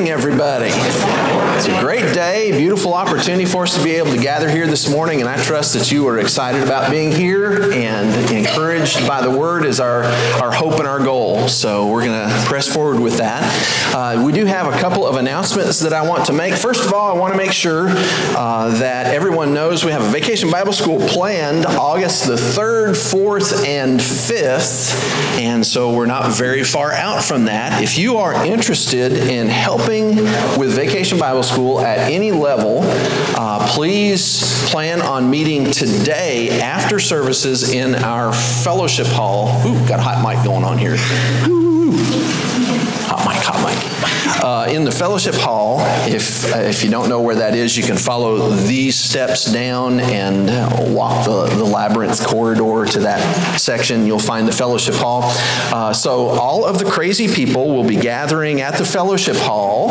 morning, everybody. It's a great day, beautiful opportunity for us to be able to gather here this morning, and I trust that you are excited about being here and encouraged by the Word as our, our hope and our goal. So we're going to press forward with that. Uh, we do have a couple of announcements that I want to make. First of all, I want to make sure uh, that everyone knows we have a Vacation Bible School planned August the 3rd, 4th, and 5th, and so we're not very far out from that. If you are interested in helping with Vacation Bible School at any level, uh, please plan on meeting today after services in our fellowship hall. Ooh, got a hot mic going on here. Ooh. Hot mic, hot mic. Uh, in the fellowship hall, if, uh, if you don't know where that is, you can follow these steps down and walk the, the labyrinth corridor to that section. You'll find the fellowship hall. Uh, so all of the crazy people will be gathering at the fellowship hall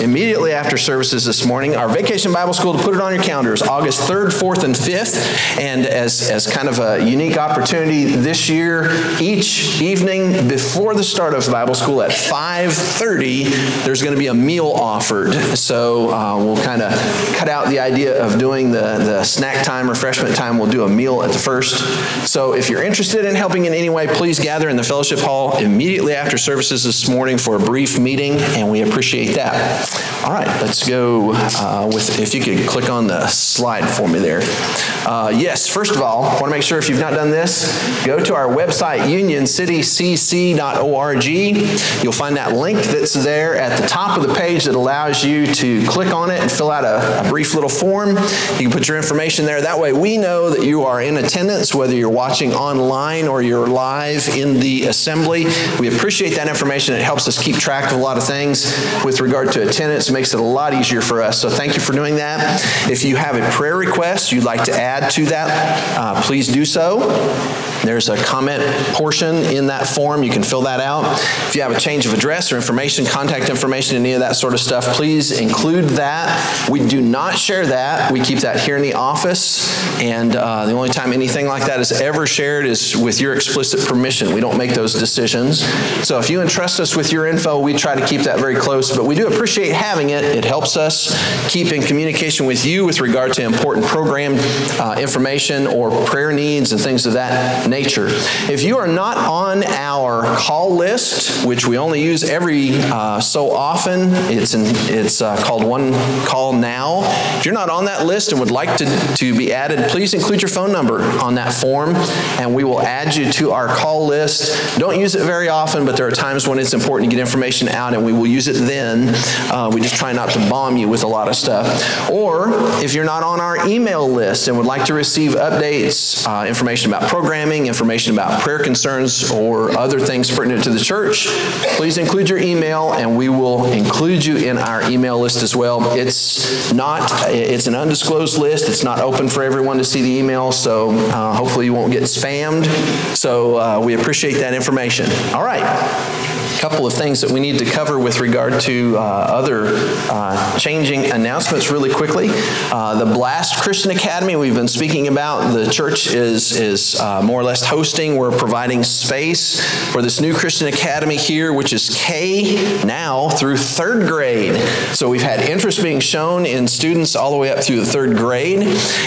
immediately after services this morning. Our Vacation Bible School, to put it on your calendars, August 3rd, 4th, and 5th. And as, as kind of a unique opportunity this year, each evening before the start of Bible school at 5.30, there's going to be a meal offered. So uh, we'll kind of cut out the idea of doing the, the snack time, refreshment time. We'll do a meal at the first. So if you're interested in helping in any way, please gather in the fellowship hall immediately after services this morning for a brief meeting, and we appreciate that. All right, let's go uh, with, if you could click on the slide for me there. Uh, yes, first of all, I want to make sure if you've not done this, go to our website, unioncitycc.org. You'll find that link that's there at the top of the page that allows you to click on it and fill out a, a brief little form. You can put your information there. That way we know that you are in attendance, whether you're watching online or you're live in the assembly. We appreciate that information. It helps us keep track of a lot of things with regard to attendance. It makes it a lot easier for us. So thank you for doing that. If you have a prayer request you'd like to add to that, uh, please do so. There's a comment portion in that form. You can fill that out. If you have a change of address or information, contact information, any of that sort of stuff, please include that. We do not share that. We keep that here in the office. And uh, the only time anything like that is ever shared is with your explicit permission. We don't make those decisions. So if you entrust us with your info, we try to keep that very close. But we do appreciate having it. It helps us keep in communication with you with regard to important program uh, information or prayer needs and things of that nature. If you are not on our call list, which we only use every uh, so often, it's, in, it's uh, called One Call Now. If you're not on that list and would like to, to be added, please include your phone number on that form and we will add you to our call list. Don't use it very often, but there are times when it's important to get information out and we will use it then. Uh, we just try not to bomb you with a lot of stuff. Or if you're not on our email list and would like to receive updates, uh, information about programming, information about prayer concerns, or other things pertinent to the church, please include your email and we will include you in our email list as well. It's not, it's an undisclosed list. It's not open for everyone to see the email, so uh, hopefully you won't get spammed. So uh, we appreciate that information. All right couple of things that we need to cover with regard to uh, other uh, changing announcements really quickly. Uh, the Blast Christian Academy we've been speaking about, the church is, is uh, more or less hosting. We're providing space for this new Christian Academy here, which is K now through third grade. So we've had interest being shown in students all the way up through the third grade.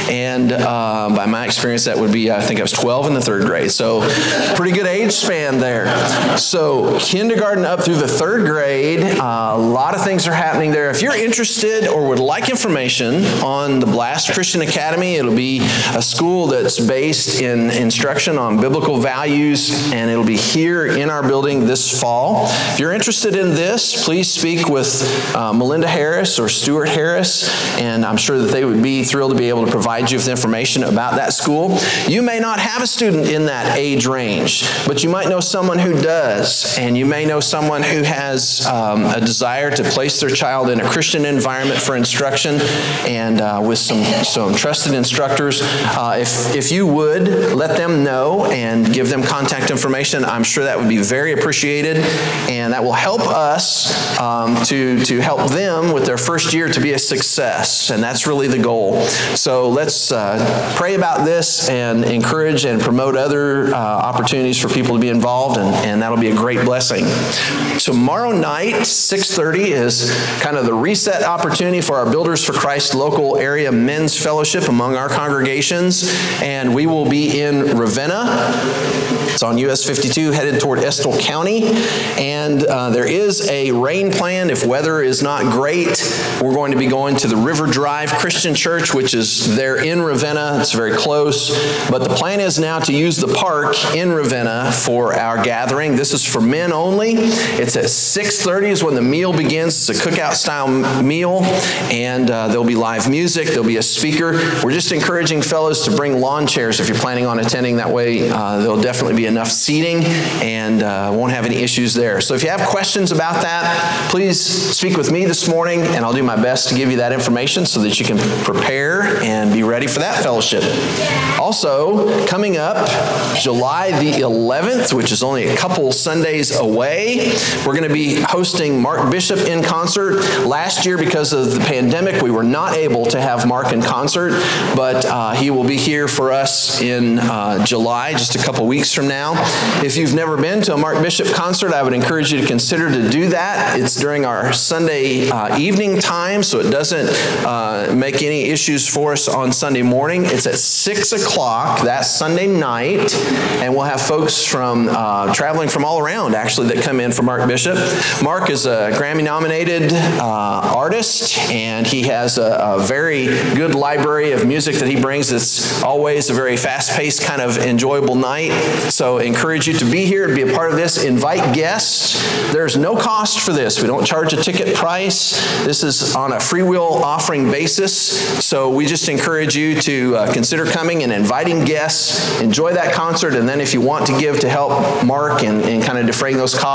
And uh, by my experience, that would be, I think I was 12 in the third grade. So pretty good age span there. So kindergarten kindergarten up through the third grade. Uh, a lot of things are happening there. If you're interested or would like information on the Blast Christian Academy, it'll be a school that's based in instruction on biblical values, and it'll be here in our building this fall. If you're interested in this, please speak with uh, Melinda Harris or Stuart Harris, and I'm sure that they would be thrilled to be able to provide you with information about that school. You may not have a student in that age range, but you might know someone who does, and you may know someone who has um, a desire to place their child in a Christian environment for instruction and uh, with some, some trusted instructors, uh, if, if you would let them know and give them contact information, I'm sure that would be very appreciated and that will help us um, to, to help them with their first year to be a success. And that's really the goal. So let's uh, pray about this and encourage and promote other uh, opportunities for people to be involved, and, and that'll be a great blessing. Tomorrow night, 6.30 is kind of the reset opportunity for our Builders for Christ local area men's fellowship among our congregations. And we will be in Ravenna. It's on US 52 headed toward Estill County. And uh, there is a rain plan if weather is not great. We're going to be going to the River Drive Christian Church, which is there in Ravenna. It's very close. But the plan is now to use the park in Ravenna for our gathering. This is for men only. It's at 6.30 is when the meal begins. It's a cookout style meal. And uh, there'll be live music. There'll be a speaker. We're just encouraging fellows to bring lawn chairs if you're planning on attending. That way uh, there'll definitely be enough seating and uh, won't have any issues there. So if you have questions about that, please speak with me this morning and I'll do my best to give you that information so that you can prepare and be ready for that fellowship. Also, coming up July the 11th, which is only a couple Sundays away, we're going to be hosting Mark Bishop in concert. Last year, because of the pandemic, we were not able to have Mark in concert, but uh, he will be here for us in uh, July, just a couple weeks from now. If you've never been to a Mark Bishop concert, I would encourage you to consider to do that. It's during our Sunday uh, evening time, so it doesn't uh, make any issues for us on Sunday morning. It's at 6 o'clock that Sunday night, and we'll have folks from uh, traveling from all around, actually, that come in for Mark Bishop. Mark is a Grammy nominated uh, artist, and he has a, a very good library of music that he brings. It's always a very fast paced, kind of enjoyable night. So, encourage you to be here and be a part of this. Invite guests. There's no cost for this. We don't charge a ticket price. This is on a free will offering basis. So, we just encourage you to uh, consider coming and inviting guests. Enjoy that concert. And then, if you want to give to help Mark and, and kind of defray those costs,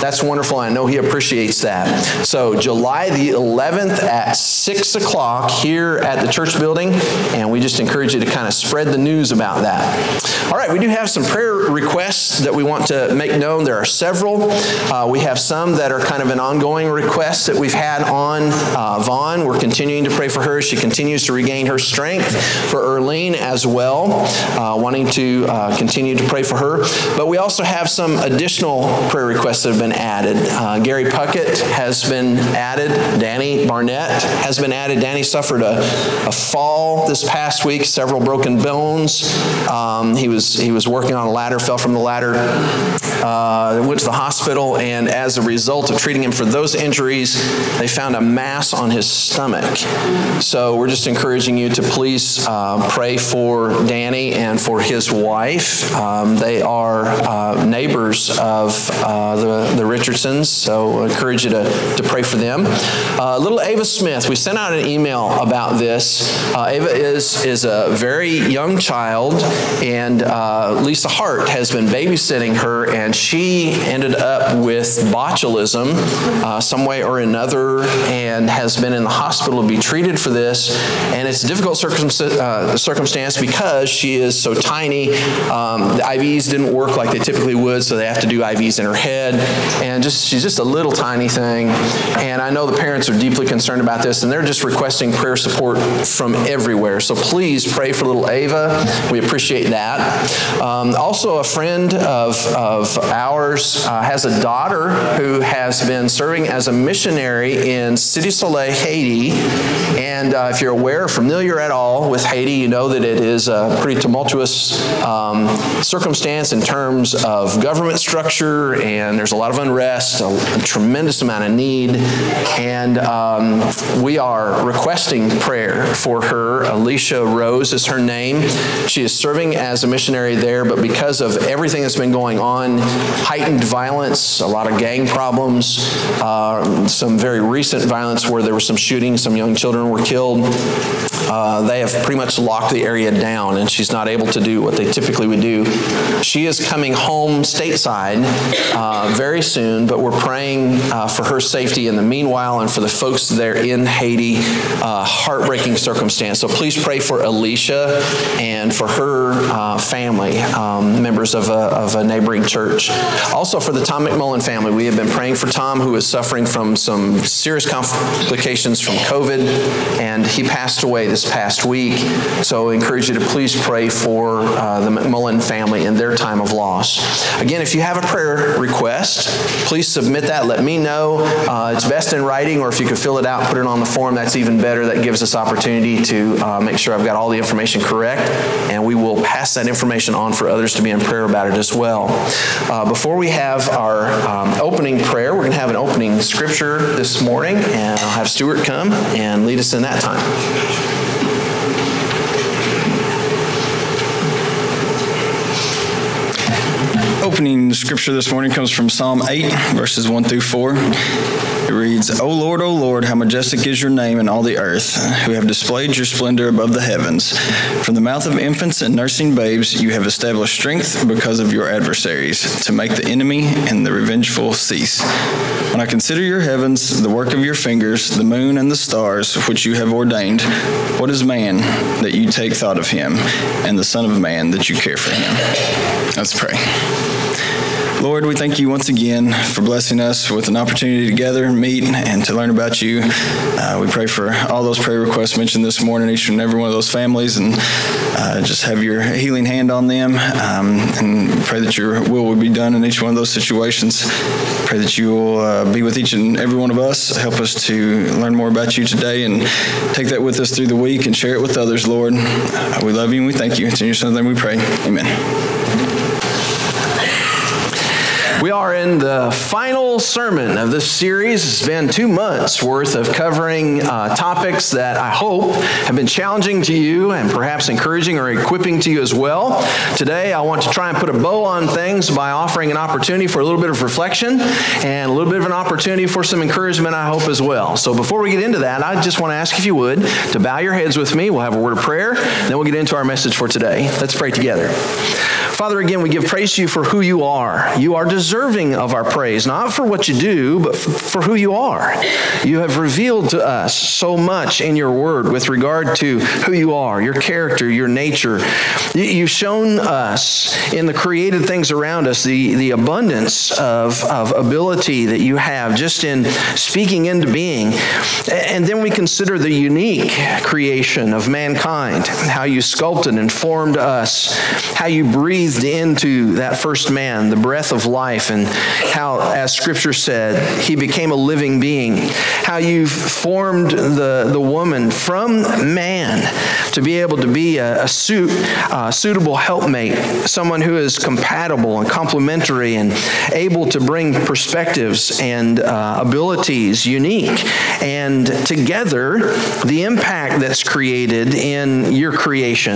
that's wonderful. I know he appreciates that. So, July the 11th at 6 o'clock here at the church building. And we just encourage you to kind of spread the news about that. All right, we do have some prayer requests that we want to make known. There are several. Uh, we have some that are kind of an ongoing request that we've had on uh, Vaughn. We're continuing to pray for her. She continues to regain her strength. For Erlene as well, uh, wanting to uh, continue to pray for her. But we also have some additional prayer requests that have been added. Uh, Gary Puckett has been added. Danny Barnett has been added. Danny suffered a, a fall this past week, several broken bones. Um, he was he was working on a ladder, fell from the ladder, uh, went to the hospital, and as a result of treating him for those injuries, they found a mass on his stomach. So we're just encouraging you to please uh, pray for Danny and for his wife. Um, they are uh, neighbors of uh, the, the Richardsons, so I encourage you to, to pray for them. Uh, little Ava Smith, we sent out an email about this. Uh, Ava is, is a very young child, and Lisa Hart has been babysitting her, and she ended up with botulism uh, some way or another and has been in the hospital to be treated for this. And it's a difficult circumstance, uh, circumstance because she is so tiny. Um, the IVs didn't work like they typically would, so they have to do IVs in her head. And just she's just a little tiny thing. And I know the parents are deeply concerned about this, and they're just requesting prayer support from everywhere. So please pray for little Ava. We appreciate that. Um, also, a friend of, of ours uh, has a daughter who has been serving as a missionary in Cité Soleil, Haiti. And uh, if you're aware, or familiar at all with Haiti, you know that it is a pretty tumultuous um, circumstance in terms of government structure, and there's a lot of unrest, a, a tremendous amount of need. And um, we are requesting prayer for her. Alicia Rose is her name. She is serving as a missionary there, but because of everything that's been going on, heightened violence, a lot of gang problems, uh, some very recent violence where there were some shootings, some young children were killed. Uh, they have pretty much locked the area down, and she's not able to do what they typically would do. She is coming home stateside uh, very soon, but we're praying uh, for her safety in the meanwhile and for the folks there in Haiti. Uh, heartbreaking circumstance. So please pray for Alicia and for her uh, family, um, members of a, of a neighboring church. Also for the Tom McMullen family, we have been praying for Tom, who is suffering from some serious complications from COVID, and he passed away this past week. So I encourage you to please pray for uh, the McMullen family in their time of loss. Again, if you have a prayer request, please submit that. Let me know. Uh, it's best in writing, or if you could fill it out, put it on the form, that's even better. That gives us opportunity to uh, make sure I've got all the information correct, and we will pass that information on for others to be in prayer about it as well. Uh, before we have our um, opening prayer, we're going to have an opening scripture this morning, and I'll have Stuart come and lead us in that time. Opening scripture this morning comes from Psalm 8, verses 1 through 4. It reads, O Lord, O Lord, how majestic is your name in all the earth, who have displayed your splendor above the heavens. From the mouth of infants and nursing babes, you have established strength because of your adversaries, to make the enemy and the revengeful cease. When I consider your heavens, the work of your fingers, the moon and the stars, which you have ordained, what is man that you take thought of him, and the Son of Man that you care for him? Let's pray. Lord, we thank you once again for blessing us with an opportunity to gather, and meet, and to learn about you. Uh, we pray for all those prayer requests mentioned this morning, each and every one of those families, and uh, just have your healing hand on them. Um, and pray that your will will be done in each one of those situations. Pray that you will uh, be with each and every one of us. Help us to learn more about you today and take that with us through the week and share it with others, Lord. Uh, we love you and we thank you. It's in your son's name we pray. Amen. We are in the final sermon of this series. It's been two months worth of covering uh, topics that I hope have been challenging to you and perhaps encouraging or equipping to you as well. Today, I want to try and put a bow on things by offering an opportunity for a little bit of reflection and a little bit of an opportunity for some encouragement, I hope, as well. So before we get into that, I just want to ask if you would to bow your heads with me. We'll have a word of prayer, then we'll get into our message for today. Let's pray together. Father, again, we give praise to you for who you are. You are deserving of our praise, not for what you do, but for who you are. You have revealed to us so much in your word with regard to who you are, your character, your nature. You've shown us in the created things around us the, the abundance of, of ability that you have just in speaking into being. And then we consider the unique creation of mankind, how you sculpted and formed us, how you breathed breathed into that first man the breath of life, and how, as Scripture said, he became a living being. How you've formed the, the woman from man to be able to be a, a suit, suitable helpmate, someone who is compatible and complementary and able to bring perspectives and uh, abilities unique. And together, the impact that's created in your creation.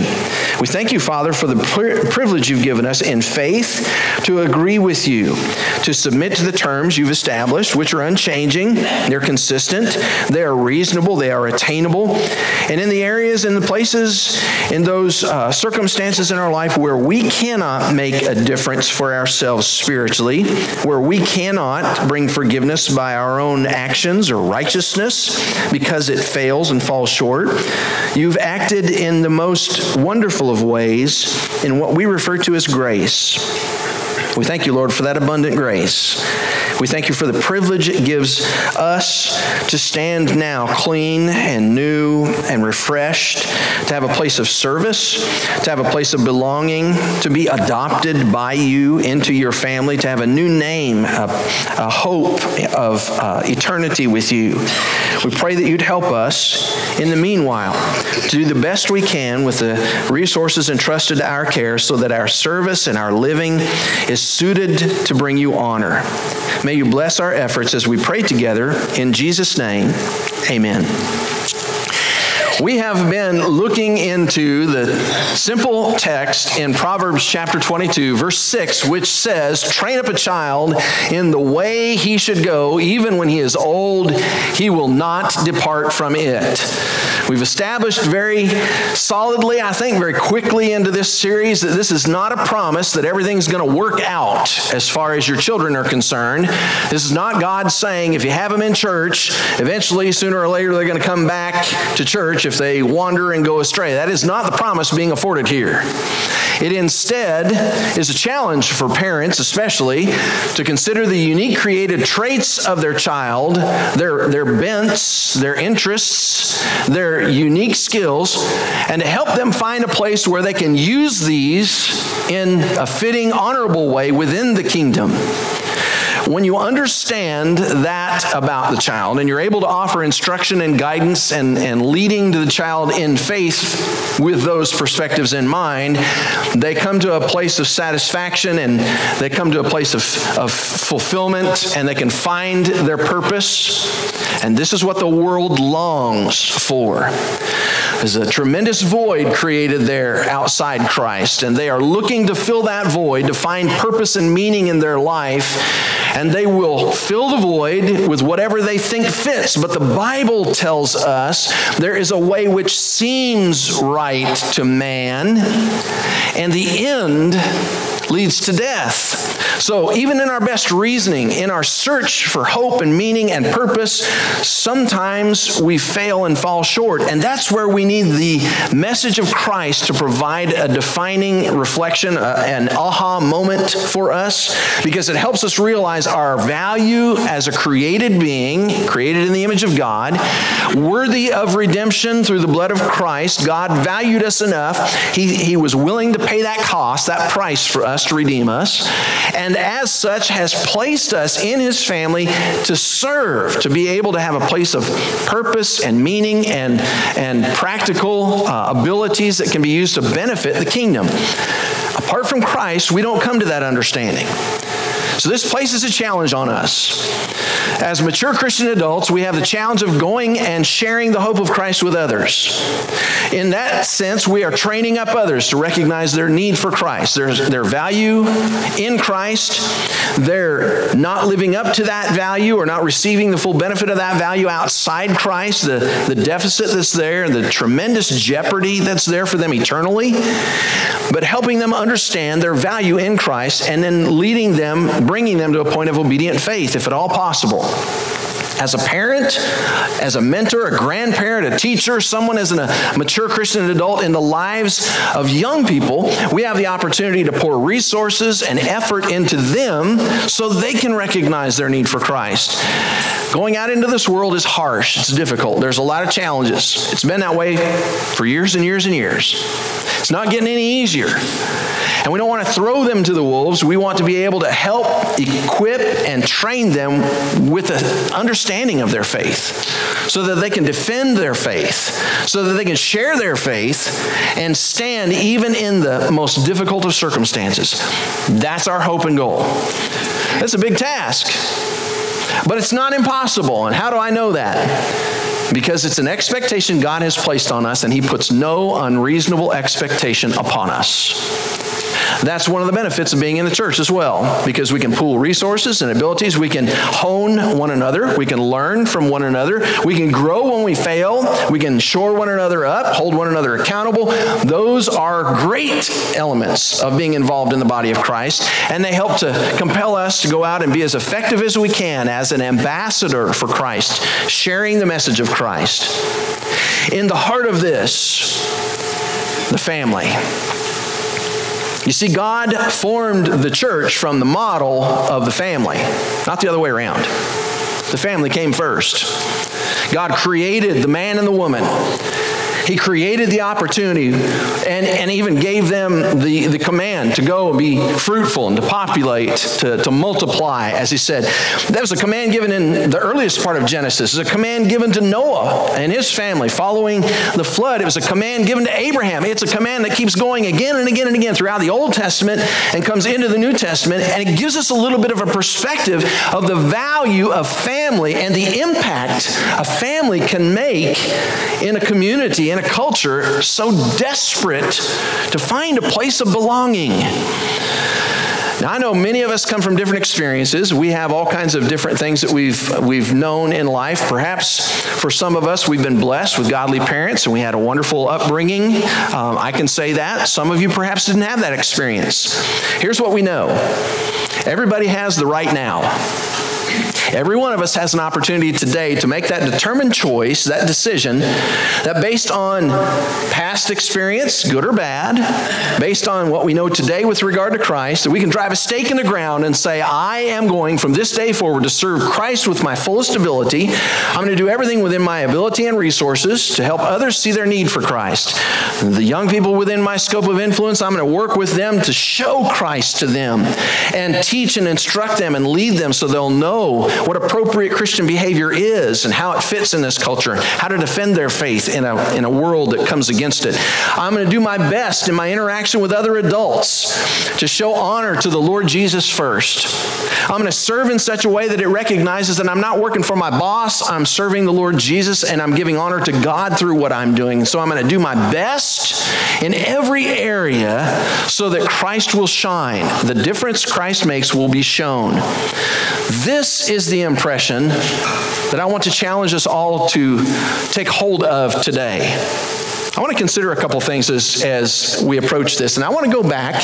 We thank you, Father, for the privilege you've given us in faith to agree with you, to submit to the terms you've established, which are unchanging, they're consistent, they are reasonable, they are attainable. And in the areas, in the places, in those uh, circumstances in our life where we cannot make a difference for ourselves spiritually, where we cannot bring forgiveness by our own actions or righteousness because it fails and falls short, you've acted in the most wonderful of ways in what we refer to his grace. We thank you, Lord, for that abundant grace. We thank you for the privilege it gives us to stand now clean and new and refreshed, to have a place of service, to have a place of belonging, to be adopted by you into your family, to have a new name, a, a hope of uh, eternity with you. We pray that you'd help us in the meanwhile to do the best we can with the resources entrusted to our care so that our service and our living is suited to bring you honor. May you bless our efforts as we pray together. In Jesus' name, amen. We have been looking into the simple text in Proverbs chapter 22, verse 6, which says, Train up a child in the way he should go, even when he is old, he will not depart from it. We've established very solidly, I think, very quickly into this series that this is not a promise that everything's going to work out as far as your children are concerned. This is not God saying if you have them in church, eventually, sooner or later, they're going to come back to church if they wander and go astray. That is not the promise being afforded here. It instead is a challenge for parents, especially, to consider the unique created traits of their child, their, their bents, their interests, their unique skills, and to help them find a place where they can use these in a fitting, honorable way within the kingdom. When you understand that about the child and you're able to offer instruction and guidance and, and leading to the child in faith with those perspectives in mind, they come to a place of satisfaction and they come to a place of, of fulfillment and they can find their purpose. And this is what the world longs for. There's a tremendous void created there outside Christ, and they are looking to fill that void, to find purpose and meaning in their life, and they will fill the void with whatever they think fits. But the Bible tells us there is a way which seems right to man, and the end leads to death. So, even in our best reasoning, in our search for hope and meaning and purpose, sometimes we fail and fall short. And that's where we need the message of Christ to provide a defining reflection, uh, an aha moment for us, because it helps us realize our value as a created being, created in the image of God, worthy of redemption through the blood of Christ. God valued us enough. He, he was willing to pay that cost, that price for us to redeem us. And as such, has placed us in his family to serve, to be able to have a place of purpose and meaning and, and practical uh, abilities that can be used to benefit the kingdom. Apart from Christ, we don't come to that understanding. So this places a challenge on us. As mature Christian adults, we have the challenge of going and sharing the hope of Christ with others. In that sense, we are training up others to recognize their need for Christ, their, their value in Christ. They're not living up to that value or not receiving the full benefit of that value outside Christ, the, the deficit that's there, the tremendous jeopardy that's there for them eternally, but helping them understand their value in Christ and then leading them, bringing them to a point of obedient faith, if at all possible. As a parent, as a mentor, a grandparent, a teacher, someone as a mature Christian adult in the lives of young people, we have the opportunity to pour resources and effort into them so they can recognize their need for Christ. Going out into this world is harsh, it's difficult, there's a lot of challenges. It's been that way for years and years and years. It's not getting any easier. And we don't want to throw them to the wolves. We want to be able to help equip and train them with an understanding of their faith so that they can defend their faith, so that they can share their faith and stand even in the most difficult of circumstances. That's our hope and goal. That's a big task, but it's not impossible. And how do I know that? Because it's an expectation God has placed on us, and He puts no unreasonable expectation upon us. That's one of the benefits of being in the church as well, because we can pool resources and abilities. We can hone one another. We can learn from one another. We can grow when we fail. We can shore one another up, hold one another accountable. Those are great elements of being involved in the body of Christ, and they help to compel us to go out and be as effective as we can as an ambassador for Christ, sharing the message of Christ. In the heart of this, the family. You see, God formed the church from the model of the family, not the other way around. The family came first. God created the man and the woman he created the opportunity and, and even gave them the, the command to go and be fruitful and to populate, to, to multiply, as he said. That was a command given in the earliest part of Genesis. It was a command given to Noah and his family following the flood. It was a command given to Abraham. It's a command that keeps going again and again and again throughout the Old Testament and comes into the New Testament. And it gives us a little bit of a perspective of the value of family and the impact a family can make in a community in a culture so desperate to find a place of belonging. Now, I know many of us come from different experiences. We have all kinds of different things that we've, we've known in life. Perhaps for some of us, we've been blessed with godly parents and we had a wonderful upbringing. Um, I can say that. Some of you perhaps didn't have that experience. Here's what we know everybody has the right now. Every one of us has an opportunity today to make that determined choice, that decision, that based on past experience, good or bad, based on what we know today with regard to Christ, that we can drive a stake in the ground and say, I am going from this day forward to serve Christ with my fullest ability. I'm going to do everything within my ability and resources to help others see their need for Christ. The young people within my scope of influence, I'm going to work with them to show Christ to them and teach and instruct them and lead them so they'll know what appropriate Christian behavior is and how it fits in this culture, how to defend their faith in a, in a world that comes against it. I'm going to do my best in my interaction with other adults to show honor to the Lord Jesus first. I'm going to serve in such a way that it recognizes that I'm not working for my boss, I'm serving the Lord Jesus and I'm giving honor to God through what I'm doing. So I'm going to do my best in every area so that Christ will shine. The difference Christ makes will be shown. This is the impression that I want to challenge us all to take hold of today. I want to consider a couple things as, as we approach this. And I want to go back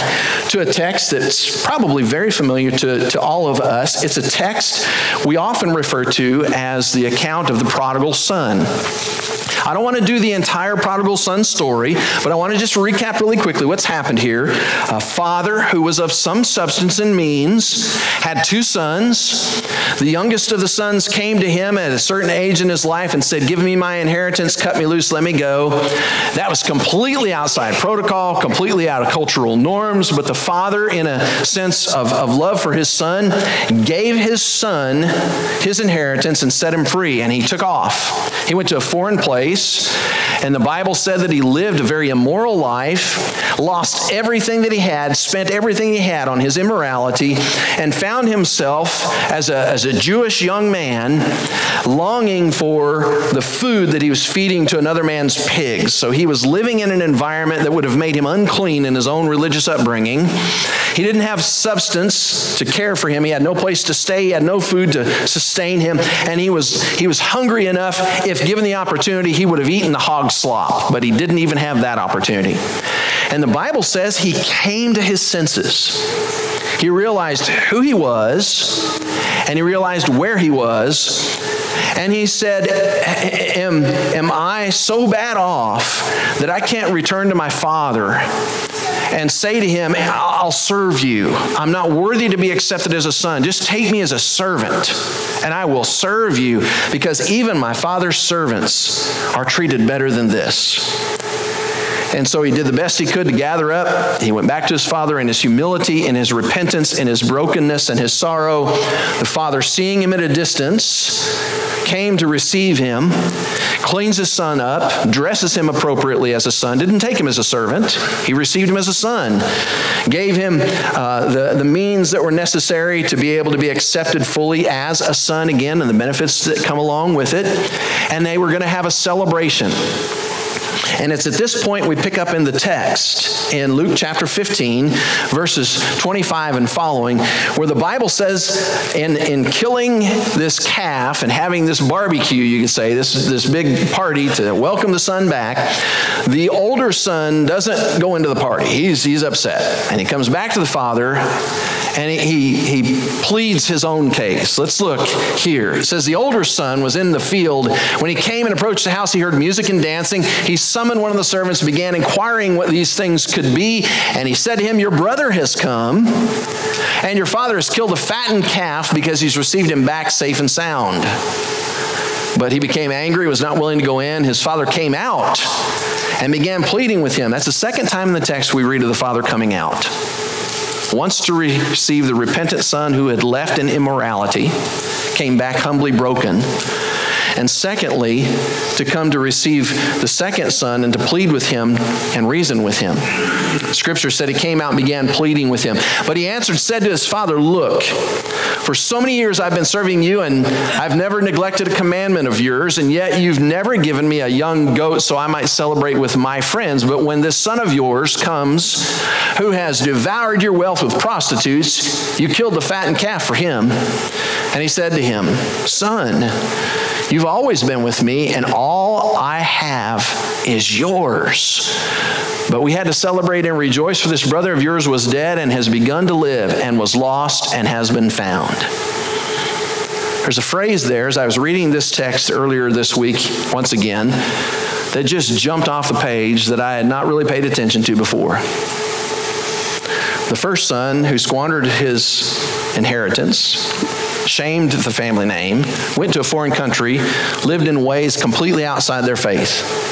to a text that's probably very familiar to, to all of us. It's a text we often refer to as the account of the prodigal son. I don't want to do the entire prodigal son story, but I want to just recap really quickly what's happened here. A father who was of some substance and means had two sons. The youngest of the sons came to him at a certain age in his life and said, Give me my inheritance, cut me loose, let me go. That was completely outside protocol, completely out of cultural norms, but the father, in a sense of, of love for his son, gave his son his inheritance and set him free, and he took off. He went to a foreign place And the Bible said that he lived a very immoral life, lost everything that he had, spent everything he had on his immorality, and found himself as a, as a Jewish young man longing for the food that he was feeding to another man's pigs. So he was living in an environment that would have made him unclean in his own religious upbringing. He didn't have substance to care for him. He had no place to stay. He had no food to sustain him. And he was, he was hungry enough, if given the opportunity, he would have eaten the hog slop, but he didn't even have that opportunity. And the Bible says he came to his senses. He realized who he was, and he realized where he was, and he said, am, am I so bad off that I can't return to my father and say to him, I'll serve you. I'm not worthy to be accepted as a son. Just take me as a servant, and I will serve you because even my father's servants are treated better than this. And so he did the best he could to gather up. He went back to his father in his humility, in his repentance, in his brokenness, and his sorrow. The father, seeing him at a distance, came to receive him, cleans his son up, dresses him appropriately as a son, didn't take him as a servant. He received him as a son, gave him uh, the, the means that were necessary to be able to be accepted fully as a son again and the benefits that come along with it. And they were going to have a celebration. And it's at this point we pick up in the text in Luke chapter 15, verses 25 and following, where the Bible says, in, in killing this calf and having this barbecue, you could say, this, is this big party to welcome the son back, the older son doesn't go into the party. He's, he's upset. And he comes back to the father and he, he pleads his own case. Let's look here. It says, The older son was in the field. When he came and approached the house, he heard music and dancing. He summoned one of the servants, began inquiring what these things could be. And he said to him, Your brother has come, and your father has killed a fattened calf because he's received him back safe and sound. But he became angry, was not willing to go in. His father came out and began pleading with him. That's the second time in the text we read of the father coming out Once to receive the repentant son who had left in immorality, came back humbly broken. And secondly, to come to receive the second son and to plead with him and reason with him. Scripture said he came out and began pleading with him. But he answered, said to his father, Look, for so many years I've been serving you, and I've never neglected a commandment of yours, and yet you've never given me a young goat so I might celebrate with my friends. But when this son of yours comes, who has devoured your wealth with prostitutes, you killed the fattened calf for him. And he said to him, Son, you've always been with me, and all I have is yours. But we had to celebrate and rejoice, for this brother of yours was dead and has begun to live, and was lost and has been found. There's a phrase there as I was reading this text earlier this week, once again, that just jumped off the page that I had not really paid attention to before. The first son who squandered his inheritance, shamed the family name, went to a foreign country, lived in ways completely outside their faith.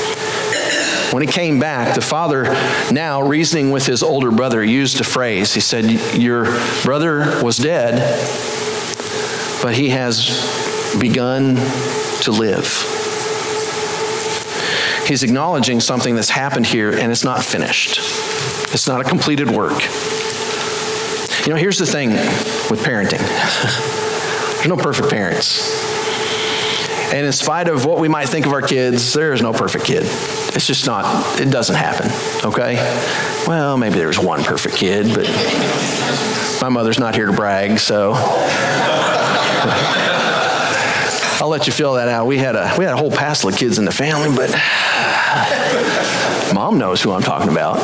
When he came back, the father, now reasoning with his older brother, used a phrase. He said, Your brother was dead, but he has begun to live. He's acknowledging something that's happened here and it's not finished. It's not a completed work. You know, here's the thing with parenting there's no perfect parents. And in spite of what we might think of our kids, there is no perfect kid. It's just not, it doesn't happen, okay? Well, maybe there's one perfect kid, but my mother's not here to brag, so. I'll let you fill that out. We had a we had a whole passel of kids in the family, but mom knows who I'm talking about.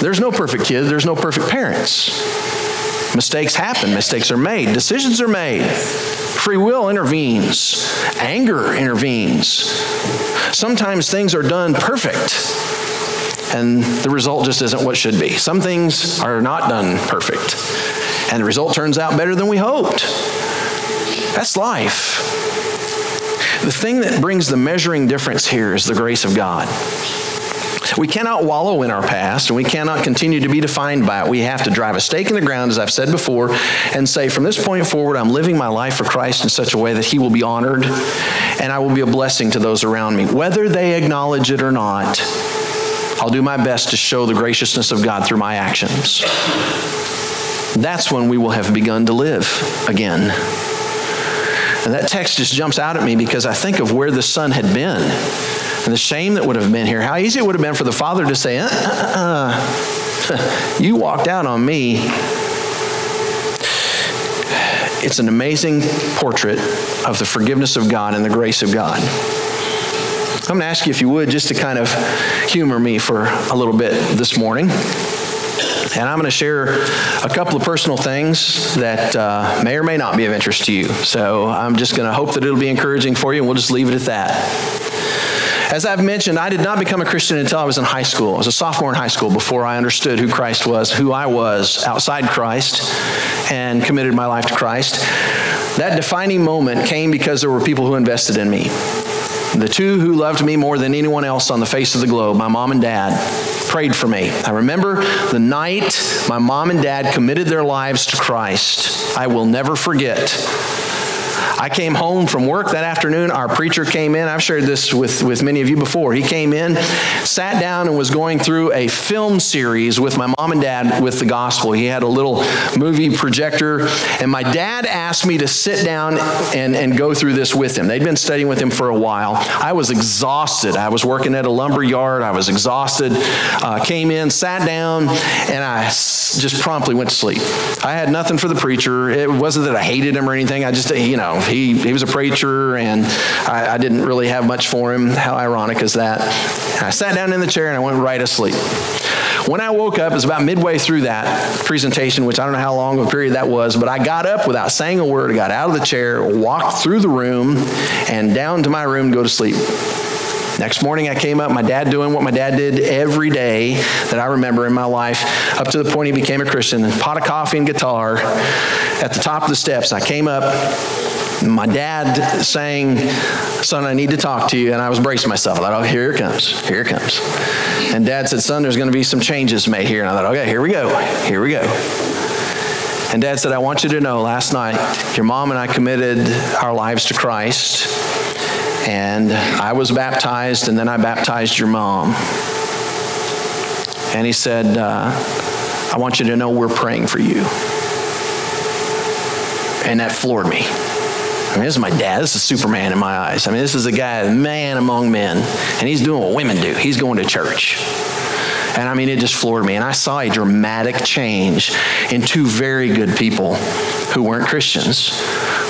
There's no perfect kid, there's no perfect parents. Mistakes happen, mistakes are made, decisions are made. Free will intervenes, anger intervenes. Sometimes things are done perfect and the result just isn't what should be. Some things are not done perfect, and the result turns out better than we hoped. That's life. The thing that brings the measuring difference here is the grace of God. We cannot wallow in our past and we cannot continue to be defined by it. We have to drive a stake in the ground, as I've said before, and say, from this point forward, I'm living my life for Christ in such a way that He will be honored and I will be a blessing to those around me. Whether they acknowledge it or not, I'll do my best to show the graciousness of God through my actions. That's when we will have begun to live again. And that text just jumps out at me because I think of where the son had been and the shame that would have been here. How easy it would have been for the father to say, uh, uh, uh, You walked out on me. It's an amazing portrait of the forgiveness of God and the grace of God. I'm going to ask you, if you would, just to kind of humor me for a little bit this morning. And I'm going to share a couple of personal things that uh, may or may not be of interest to you. So I'm just going to hope that it'll be encouraging for you, and we'll just leave it at that. As I've mentioned, I did not become a Christian until I was in high school. I was a sophomore in high school before I understood who Christ was, who I was outside Christ, and committed my life to Christ. That defining moment came because there were people who invested in me. The two who loved me more than anyone else on the face of the globe, my mom and dad, prayed for me. I remember the night my mom and dad committed their lives to Christ. I will never forget I came home from work that afternoon. Our preacher came in. I've shared this with, with many of you before. He came in, sat down, and was going through a film series with my mom and dad with the gospel. He had a little movie projector, and my dad asked me to sit down and, and go through this with him. They'd been studying with him for a while. I was exhausted. I was working at a lumber yard. I was exhausted. Uh, came in, sat down, and I just promptly went to sleep. I had nothing for the preacher. It wasn't that I hated him or anything. I just, you know, he, he was a preacher, and I, I didn't really have much for him. How ironic is that? I sat down in the chair and I went right asleep. When I woke up, it was about midway through that presentation, which I don't know how long of a period that was, but I got up without saying a word. I got out of the chair, walked through the room, and down to my room to go to sleep. Next morning, I came up, my dad doing what my dad did every day that I remember in my life, up to the point he became a Christian. Pot of coffee and guitar at the top of the steps. I came up, my dad saying, Son, I need to talk to you. And I was bracing myself. I thought, Oh, here it comes. Here it comes. And dad said, Son, there's going to be some changes made here. And I thought, Okay, here we go. Here we go. And dad said, I want you to know last night, your mom and I committed our lives to Christ. And I was baptized, and then I baptized your mom. And he said, uh, I want you to know we're praying for you. And that floored me. I mean, this is my dad. This is Superman in my eyes. I mean, this is a guy, man among men, and he's doing what women do. He's going to church. And I mean, it just floored me. And I saw a dramatic change in two very good people who weren't Christians.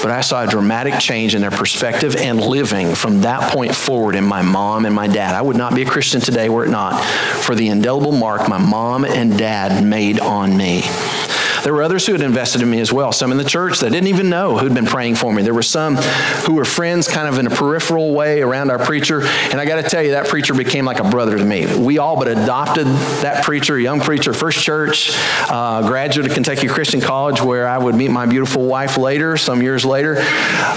But I saw a dramatic change in their perspective and living from that point forward in my mom and my dad. I would not be a Christian today were it not for the indelible mark my mom and dad made on me. There were others who had invested in me as well, some in the church that didn't even know who'd been praying for me. There were some who were friends kind of in a peripheral way around our preacher. And I got to tell you, that preacher became like a brother to me. We all but adopted that preacher, young preacher, First Church, uh, graduate of Kentucky Christian College, where I would meet my beautiful wife later, some years later.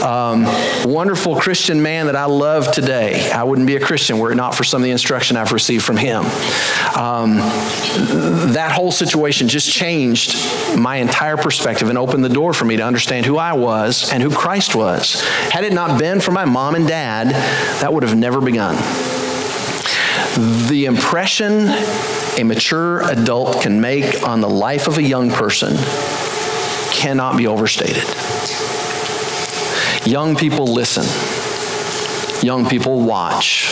Um, wonderful Christian man that I love today. I wouldn't be a Christian were it not for some of the instruction I've received from him. Um, that whole situation just changed my entire perspective and opened the door for me to understand who I was and who Christ was. Had it not been for my mom and dad, that would have never begun. The impression a mature adult can make on the life of a young person cannot be overstated. Young people listen. Young people watch.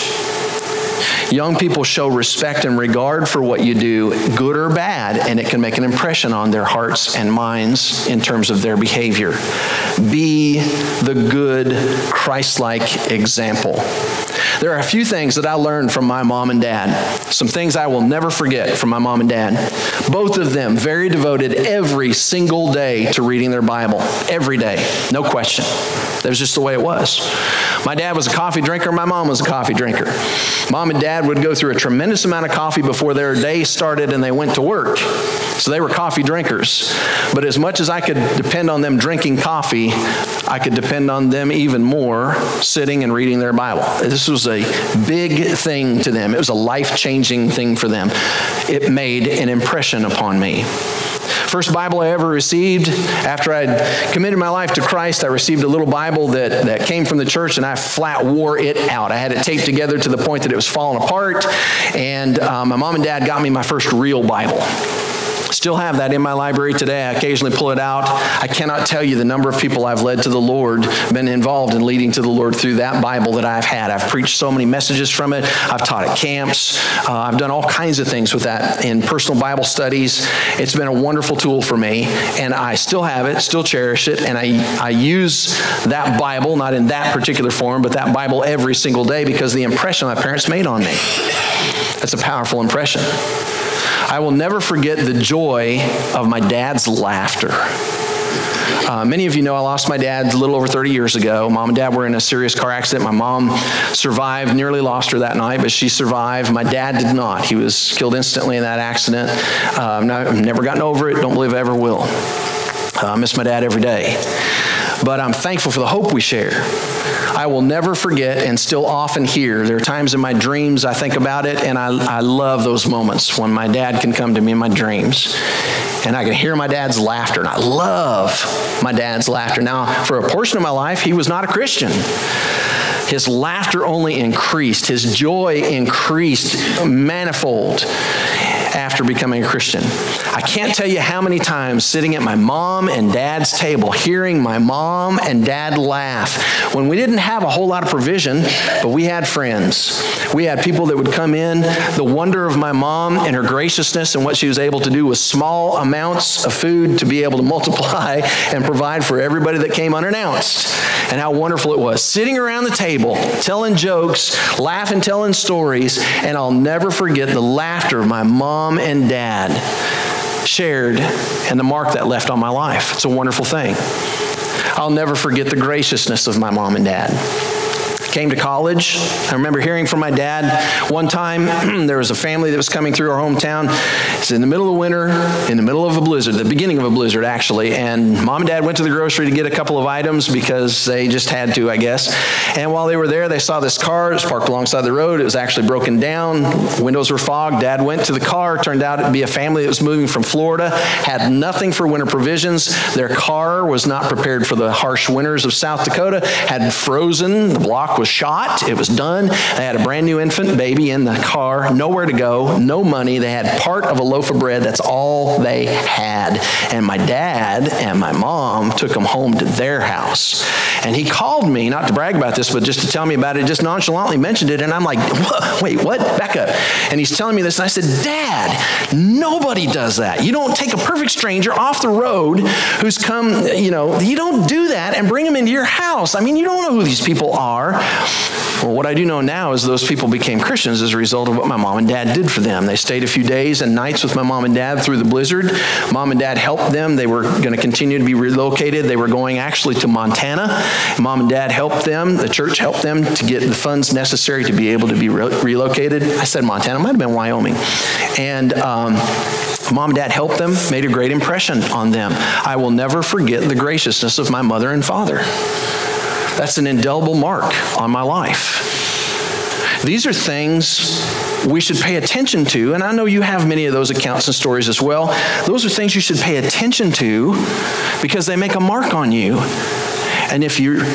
Young people show respect and regard for what you do, good or bad, and it can make an impression on their hearts and minds in terms of their behavior. Be the good, Christ like example. There are a few things that I learned from my mom and dad, some things I will never forget from my mom and dad. Both of them very devoted every single day to reading their Bible, every day, no question. That was just the way it was. My dad was a coffee drinker, my mom was a coffee drinker. Mom and dad would go through a tremendous amount of coffee before their day started and they went to work. So they were coffee drinkers. But as much as I could depend on them drinking coffee, I could depend on them even more sitting and reading their Bible. This was a big thing to them, it was a life changing thing for them. It made an impression upon me. First Bible I ever received after I'd committed my life to Christ, I received a little Bible that, that came from the church and I flat wore it out. I had it taped together to the point that it was falling apart. And um, my mom and dad got me my first real Bible. Still have that in my library today. I occasionally pull it out. I cannot tell you the number of people I've led to the Lord, been involved in leading to the Lord through that Bible that I've had. I've preached so many messages from it. I've taught at camps. Uh, I've done all kinds of things with that in personal Bible studies. It's been a wonderful tool for me, and I still have it, still cherish it, and I, I use that Bible, not in that particular form, but that Bible every single day because the impression my parents made on me. That's a powerful impression. I will never forget the joy of my dad's laughter. Uh, many of you know I lost my dad a little over 30 years ago. Mom and dad were in a serious car accident. My mom survived, nearly lost her that night, but she survived. My dad did not. He was killed instantly in that accident. Uh, I've never gotten over it, don't believe I ever will. Uh, I miss my dad every day. But I'm thankful for the hope we share. I will never forget and still often hear. There are times in my dreams I think about it, and I, I love those moments when my dad can come to me in my dreams. And I can hear my dad's laughter, and I love my dad's laughter. Now, for a portion of my life, he was not a Christian his laughter only increased, his joy increased manifold after becoming a Christian. I can't tell you how many times sitting at my mom and dad's table, hearing my mom and dad laugh when we didn't have a whole lot of provision, but we had friends. We had people that would come in. The wonder of my mom and her graciousness and what she was able to do with small amounts of food to be able to multiply and provide for everybody that came unannounced. And how wonderful it was. Sitting around the table, telling jokes, laughing, telling stories, and I'll never forget the laughter of my mom and dad shared and the mark that left on my life. It's a wonderful thing. I'll never forget the graciousness of my mom and dad came to college. I remember hearing from my dad one time there was a family that was coming through our hometown. It's in the middle of winter, in the middle of a blizzard, the beginning of a blizzard actually, and mom and dad went to the grocery to get a couple of items because they just had to, I guess. And while they were there, they saw this car. It was parked alongside the road. It was actually broken down. Windows were fogged. Dad went to the car. Turned out to be a family that was moving from Florida, had nothing for winter provisions. Their car was not prepared for the harsh winters of South Dakota, had frozen. The block was shot. It was done. They had a brand new infant baby in the car, nowhere to go, no money. They had part of a loaf of bread. That's all they had. And my dad and my mom took them home to their house. And he called me, not to brag about this, but just to tell me about it, just nonchalantly mentioned it. And I'm like, wait, what? Up. And he's telling me this. And I said, Dad, nobody does that. You don't take a perfect stranger off the road who's come, you know, you don't do that and bring him into your house. I mean, you don't know who these people are. Well, what I do know now is those people became Christians as a result of what my mom and dad did for them. They stayed a few days and nights with my mom and dad through the blizzard. Mom and dad helped them. They were going to continue to be relocated. They were going actually to Montana. Mom and dad helped them. The church helped them to get the funds necessary to be able to be re- relocated. I said Montana, might have been Wyoming. And um, mom and dad helped them, made a great impression on them. I will never forget the graciousness of my mother and father. That's an indelible mark on my life. These are things we should pay attention to, and I know you have many of those accounts and stories as well. Those are things you should pay attention to because they make a mark on you. And if you're,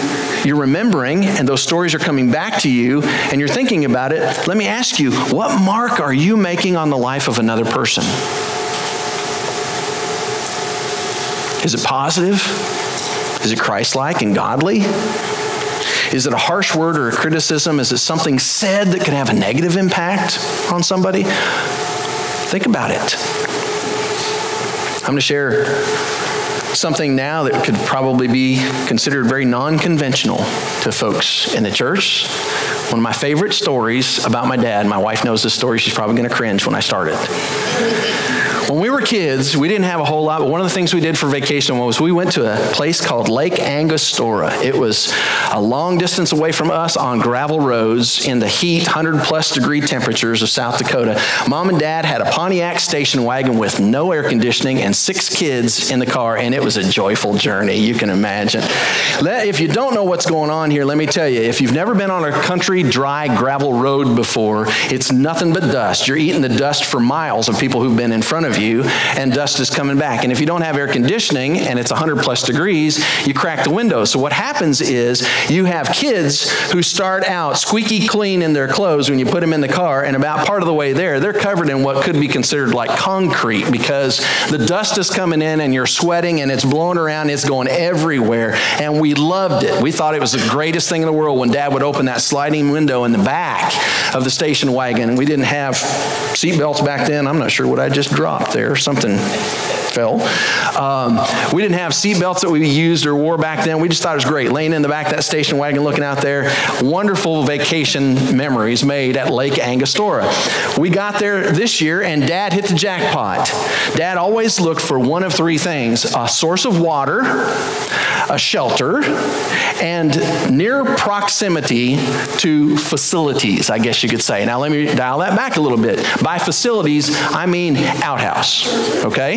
you're remembering and those stories are coming back to you and you're thinking about it, let me ask you what mark are you making on the life of another person? Is it positive? Is it Christ like and godly? Is it a harsh word or a criticism? Is it something said that could have a negative impact on somebody? Think about it. I'm going to share something now that could probably be considered very non conventional to folks in the church. One of my favorite stories about my dad, my wife knows this story, she's probably going to cringe when I start it. When we were kids, we didn't have a whole lot, but one of the things we did for vacation was we went to a place called Lake Angostura. It was a long distance away from us on gravel roads in the heat, 100 plus degree temperatures of South Dakota. Mom and dad had a Pontiac station wagon with no air conditioning and six kids in the car, and it was a joyful journey, you can imagine. If you don't know what's going on here, let me tell you if you've never been on a country, dry gravel road before, it's nothing but dust. You're eating the dust for miles of people who've been in front of you, and dust is coming back. And if you don't have air conditioning and it's 100 plus degrees, you crack the window. So what happens is you have kids who start out squeaky clean in their clothes when you put them in the car, and about part of the way there, they're covered in what could be considered like concrete because the dust is coming in and you're sweating and it's blowing around, it's going everywhere. And we loved it. We thought it was the greatest thing in the world when dad would open that sliding window in the back of the station wagon. And we didn't have seatbelts back then. I'm not sure what I just dropped there. Something fell. Um, we didn't have seat belts that we used or wore back then. We just thought it was great. Laying in the back of that station wagon, looking out there. Wonderful vacation memories made at Lake Angostura. We got there this year, and Dad hit the jackpot. Dad always looked for one of three things a source of water, a shelter, and near proximity to facilities, I guess you could say. Now, let me dial that back a little bit. By facilities, I mean outhouse, okay?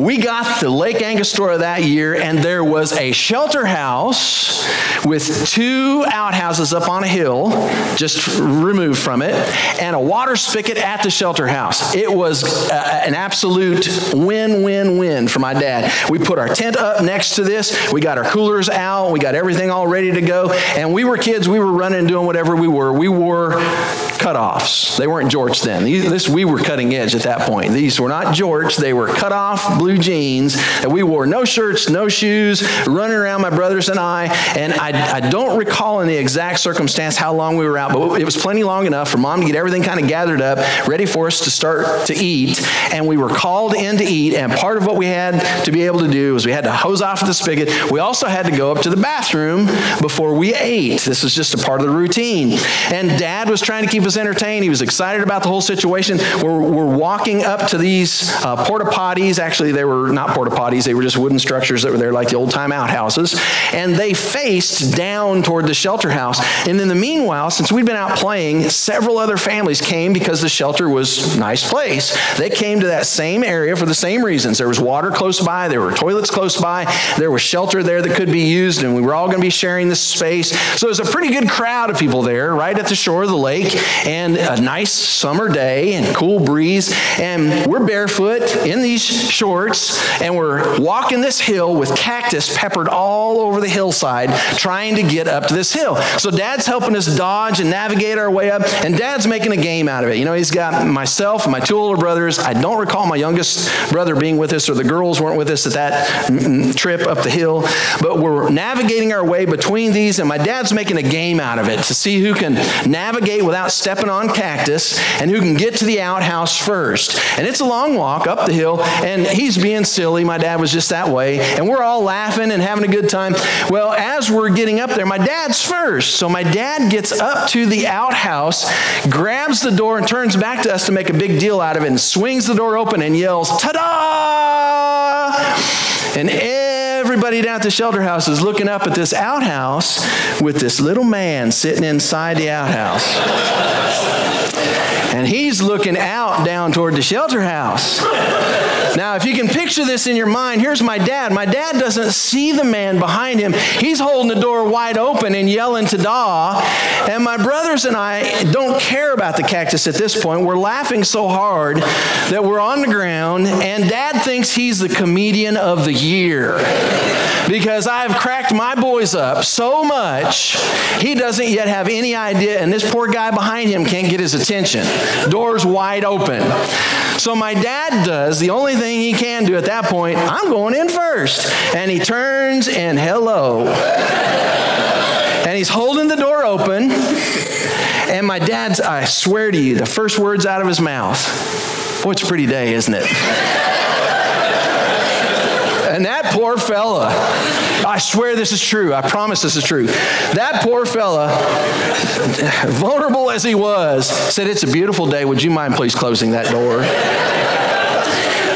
We got to Lake Angostura that year, and there was a shelter house with two outhouses up on a hill, just removed from it, and a water spigot at the shelter house. It was uh, an absolute win win win for my dad. We put our tent up next to this, we got our coolers out, we got everything all ready to go, and we were kids, we were running and doing whatever we were. We wore cutoffs. They weren't jorts then. This, we were cutting edge at that point. These were not jorts, they were cut off blue jeans that we wore no shirts, no shoes, running around my brothers and I. And I, I don't recall in the exact circumstance how long we were out, but it was plenty long enough for mom to get everything kind of gathered up, ready for us to start to eat. And we were called in to eat. And part of what we had to be able to do was we had to hose off the spigot. We also had to go up to the bathroom before we ate. This was just a part of the routine. And dad was trying to keep us entertained. He was excited about the whole situation. We're, we're walking up to these uh, porta potties. Actually, they were not porta potties, they were just wooden structures that were there like the old time outhouses. And they faced down toward the shelter house. And in the meanwhile, since we'd been out playing, several other families came because the shelter was a nice place. They came to that same area for the same reasons. There was water close by, there were toilets close by, there was shelter there that could be used, and we were all going to be sharing this space. So it was a pretty good crowd of people there, right at the shore of the lake. and a nice summer day and cool breeze. And we're barefoot in these and we're walking this hill with cactus peppered all over the hillside trying to get up to this hill. So dad's helping us dodge and navigate our way up, and dad's making a game out of it. You know, he's got myself and my two older brothers. I don't recall my youngest brother being with us or the girls weren't with us at that trip up the hill, but we're navigating our way between these, and my dad's making a game out of it to see who can navigate without stepping on cactus and who can get to the outhouse first. And it's a long walk up the hill, and he's being silly. My dad was just that way, and we're all laughing and having a good time. Well, as we're getting up there, my dad's first. So my dad gets up to the outhouse, grabs the door, and turns back to us to make a big deal out of it, and swings the door open and yells, Ta da! And everybody down at the shelter house is looking up at this outhouse with this little man sitting inside the outhouse. And he's looking out down toward the shelter house. Now, if you can picture this in your mind, here's my dad. My dad doesn't see the man behind him. He's holding the door wide open and yelling to da. And my brothers and I don't care about the cactus at this point. We're laughing so hard that we're on the ground, and dad thinks he's the comedian of the year because I've cracked my boys up so much, he doesn't yet have any idea, and this poor guy behind him can't get his attention. Doors wide open. So my dad does the only thing he can do at that point. I'm going in first. And he turns and hello. And he's holding the door open. And my dad's, I swear to you, the first words out of his mouth. Boy, it's a pretty day, isn't it? And that poor fella, I swear this is true. I promise this is true. That poor fella, vulnerable as he was, said, It's a beautiful day. Would you mind please closing that door?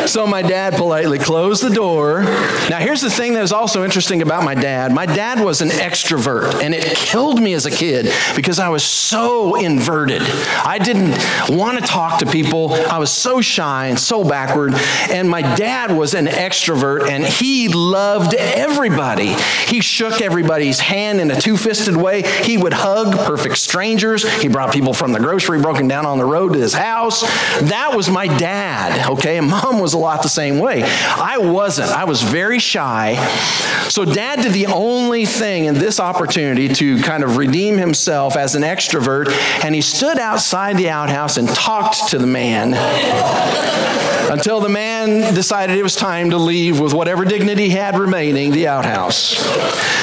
So my dad politely closed the door. Now, here's the thing that was also interesting about my dad. My dad was an extrovert, and it killed me as a kid because I was so inverted. I didn't want to talk to people. I was so shy and so backward. And my dad was an extrovert, and he loved everybody. He shook everybody's hand in a two fisted way. He would hug perfect strangers. He brought people from the grocery broken down on the road to his house. That was my dad, okay? And mom was lot the same way. I wasn't. I was very shy. So dad did the only thing in this opportunity to kind of redeem himself as an extrovert, and he stood outside the outhouse and talked to the man until the man decided it was time to leave with whatever dignity he had remaining the outhouse.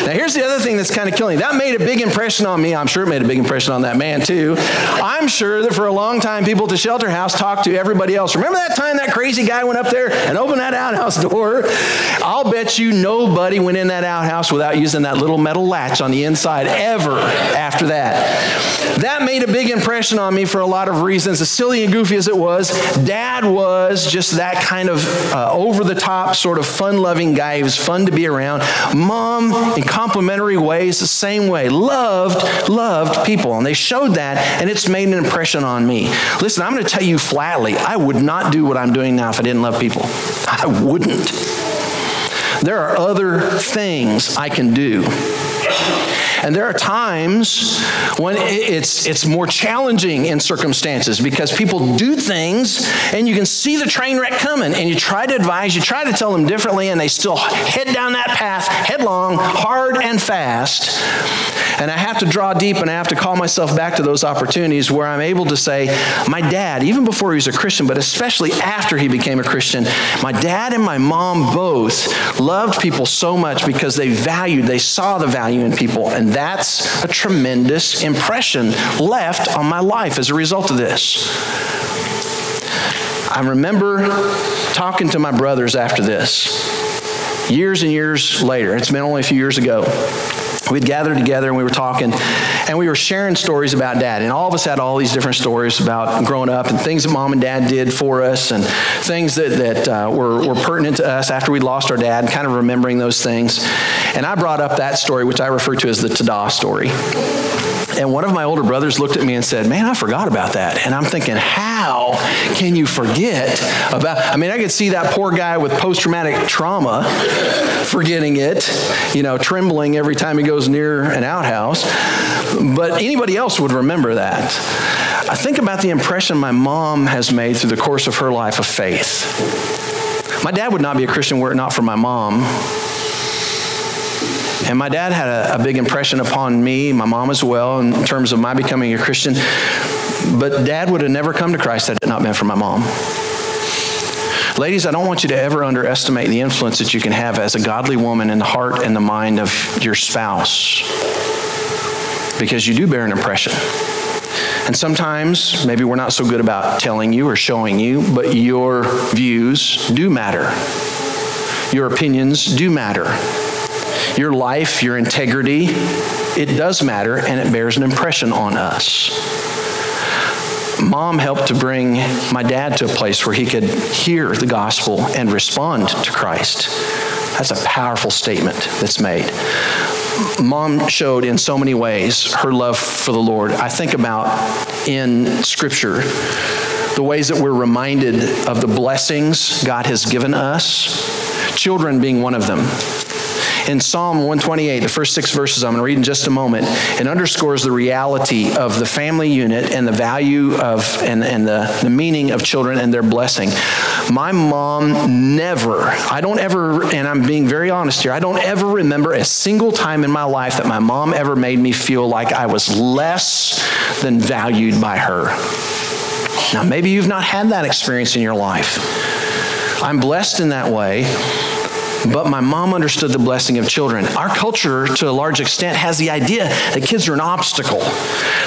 Now, here's the other thing that's kind of killing. That made a big impression on me. I'm sure it made a big impression on that man, too. I'm sure that for a long time, people at the shelter house talked to everybody else. Remember that time that crazy guy went up there and opened that outhouse door? I'll bet you nobody went in that outhouse without using that little metal latch on the inside ever after that. That made a big impression on me for a lot of reasons. As silly and goofy as it was, Dad was just that kind of uh, over the top, sort of fun loving guy. He was fun to be around. Mom, in complimentary ways, the same way, loved, loved people. And they showed that, and it's made an impression on me. Listen, I'm going to tell you flatly, I would not do what I'm doing now if I didn't love people. I wouldn't. There are other things I can do. And there are times when it's, it's more challenging in circumstances because people do things and you can see the train wreck coming and you try to advise, you try to tell them differently, and they still head down that path headlong, hard and fast. And I have to draw deep and I have to call myself back to those opportunities where I'm able to say, my dad, even before he was a Christian, but especially after he became a Christian, my dad and my mom both loved people so much because they valued, they saw the value in people. And that's a tremendous impression left on my life as a result of this. I remember talking to my brothers after this, years and years later. It's been only a few years ago we'd gathered together and we were talking and we were sharing stories about dad and all of us had all these different stories about growing up and things that mom and dad did for us and things that, that uh, were, were pertinent to us after we lost our dad and kind of remembering those things and i brought up that story which i refer to as the tada story and one of my older brothers looked at me and said, Man, I forgot about that. And I'm thinking, How can you forget about? I mean, I could see that poor guy with post traumatic trauma forgetting it, you know, trembling every time he goes near an outhouse. But anybody else would remember that. I think about the impression my mom has made through the course of her life of faith. My dad would not be a Christian were it not for my mom. And my dad had a, a, big impression upon me, my mom as well, in terms of my becoming a Christian. But dad would have never come to Christ had it not been for my mom. Ladies, I don't want you to ever underestimate the influence that you can have as a godly woman in the heart and the mind of your spouse because you do bear an impression. And sometimes, maybe we're not so good about telling you or showing you, but your views do matter. Your opinions do matter. Your life, your integrity, it does matter and it bears an impression on us. Mom helped to bring my dad to a place where he could hear the gospel and respond to Christ. That's a powerful statement that's made mom showed in so many ways her love for the Lord. I think about in Scripture the ways that we're reminded of the blessings God has given us, children being one of them in Psalm 128, the first six verses I'm going to read in just a moment, it underscores the reality of the family unit and the value of and, and the, the meaning of children and their blessing. My mom never, I don't ever, and I'm being very honest here, I don't ever remember a single time in my life that my mom ever made me feel like I was less than valued by her. Now, maybe you've not had that experience in your life. I'm blessed in that way. But my mom understood the blessing of children. Our culture, to a large extent, has the idea that kids are an obstacle.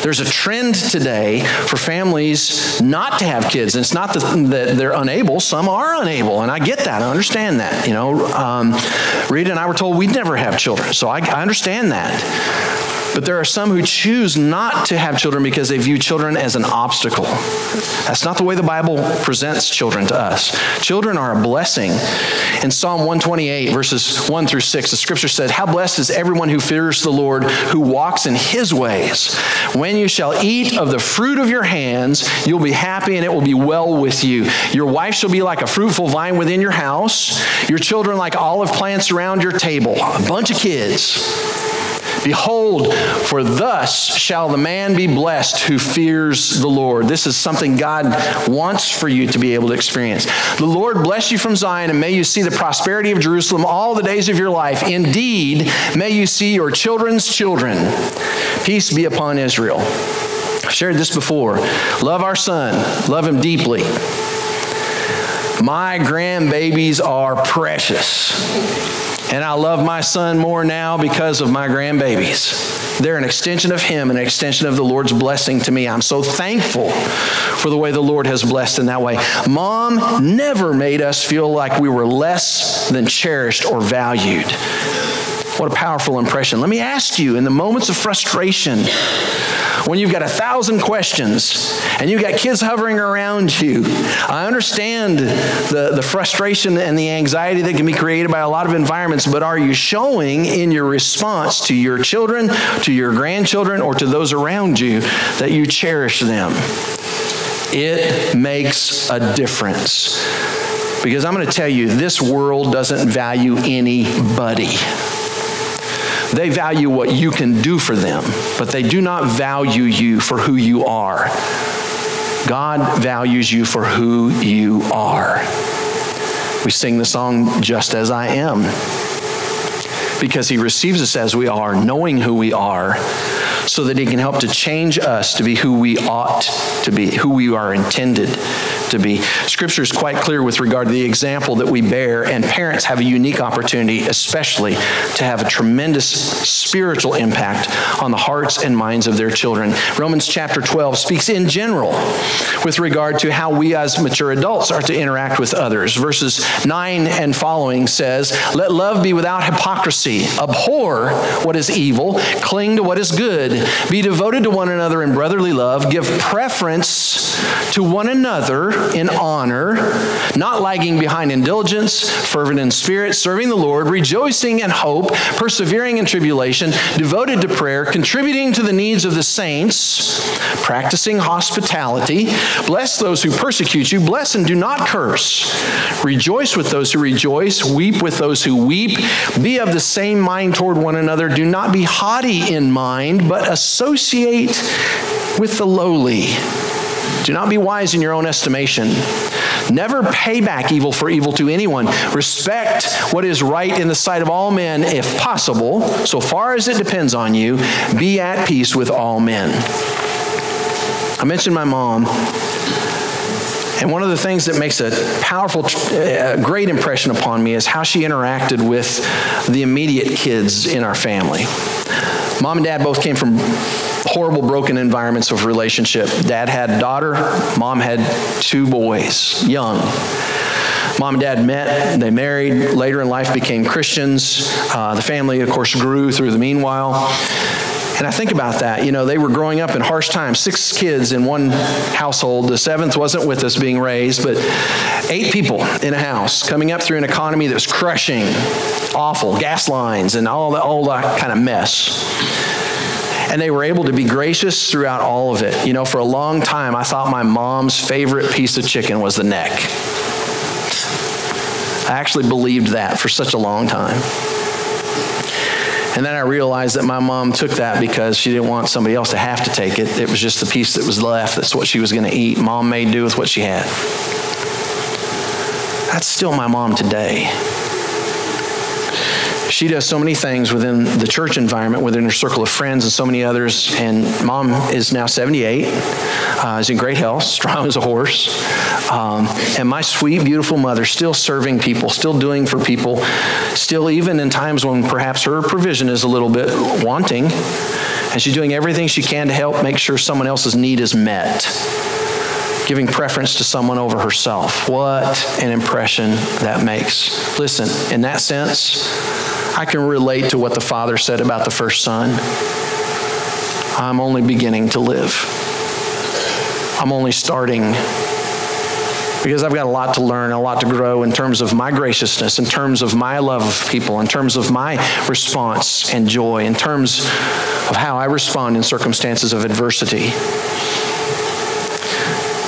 There's a trend today for families not to have kids. And it's not that they're unable, some are unable. And I get that, I understand that. You know, um, Rita and I were told we'd never have children. So I, I understand that. But there are some who choose not to have children because they view children as an obstacle. That's not the way the Bible presents children to us. Children are a blessing. In Psalm 128, verses 1 through 6, the scripture says, How blessed is everyone who fears the Lord, who walks in his ways. When you shall eat of the fruit of your hands, you'll be happy and it will be well with you. Your wife shall be like a fruitful vine within your house, your children like olive plants around your table. A bunch of kids. Behold, for thus shall the man be blessed who fears the Lord. This is something God wants for you to be able to experience. The Lord bless you from Zion, and may you see the prosperity of Jerusalem all the days of your life. Indeed, may you see your children's children. Peace be upon Israel. I've shared this before. Love our son, love him deeply. My grandbabies are precious. And I love my son more now because of my grandbabies. They're an extension of him, an extension of the Lord's blessing to me. I'm so thankful for the way the Lord has blessed in that way. Mom never made us feel like we were less than cherished or valued. What a powerful impression. Let me ask you in the moments of frustration, when you've got a thousand questions and you've got kids hovering around you. I understand the, the frustration and the anxiety that can be created by a lot of environments, but are you showing in your response to your children, to your grandchildren, or to those around you that you cherish them? It makes a difference. Because I'm going to tell you, this world doesn't value anybody. They value what you can do for them, but they do not value you for who you are. God values you for who you are. We sing the song, Just As I Am, because He receives us as we are, knowing who we are, so that He can help to change us to be who we ought to be, who we are intended to be. Scripture is quite clear with regard to the example that we bear, and parents have a unique opportunity, especially, to have a tremendous spiritual impact on the hearts and minds of their children. Romans chapter 12 speaks in general with regard to how we as mature adults are to interact with others. Verses 9 and following says, Let love be without hypocrisy, abhor what is evil, cling to what is good, be devoted to one another in brotherly love, give preference to one another in honor, not lagging behind in diligence, fervent in spirit, serving the Lord, rejoicing in hope, persevering in tribulation, devoted to prayer, contributing to the needs of the saints, practicing hospitality. Bless those who persecute you, bless and do not curse. Rejoice with those who rejoice, weep with those who weep. Be of the same mind toward one another. Do not be haughty in mind, but associate with the lowly. Do not be wise in your own estimation. Never pay back evil for evil to anyone. Respect what is right in the sight of all men, if possible. So far as it depends on you, be at peace with all men. I mentioned my mom. And one of the things that makes a powerful, a great impression upon me is how she interacted with the immediate kids in our family. Mom and dad both came from horrible, broken environments of relationship. Dad had a daughter, mom had two boys, young. Mom and dad met, they married, later in life became Christians. Uh, the family, of course, grew through the meanwhile. And I think about that. You know, they were growing up in harsh times, six kids in one household. The seventh wasn't with us being raised, but eight people in a house coming up through an economy that was crushing, awful, gas lines, and all, the, all that kind of mess and they were able to be gracious throughout all of it. You know, for a long time, I thought my mom's favorite piece of chicken was the neck. I actually believed that for such a long time. And then I realized that my mom took that because she didn't want somebody else to have to take it. It was just the piece that was left. That's what she was going to eat. Mom made do with what she had. That's still my mom today she does so many things within the church environment, within her circle of friends, and so many others. And mom is now 78, uh, is in great health, strong as a horse. Um, and my sweet, beautiful mother still serving people, still doing for people, still even in times when perhaps her provision is a little bit wanting. And she's doing everything she can to help make sure someone else's need is met giving preference to someone over herself. What an impression that makes. Listen, in that sense, I can relate to what the Father said about the first son. I'm only beginning to live. I'm only starting because I've got a lot to learn, a lot to grow in terms of my graciousness, in terms of my love of people, in terms of my response and joy, in terms of how I respond in circumstances of adversity.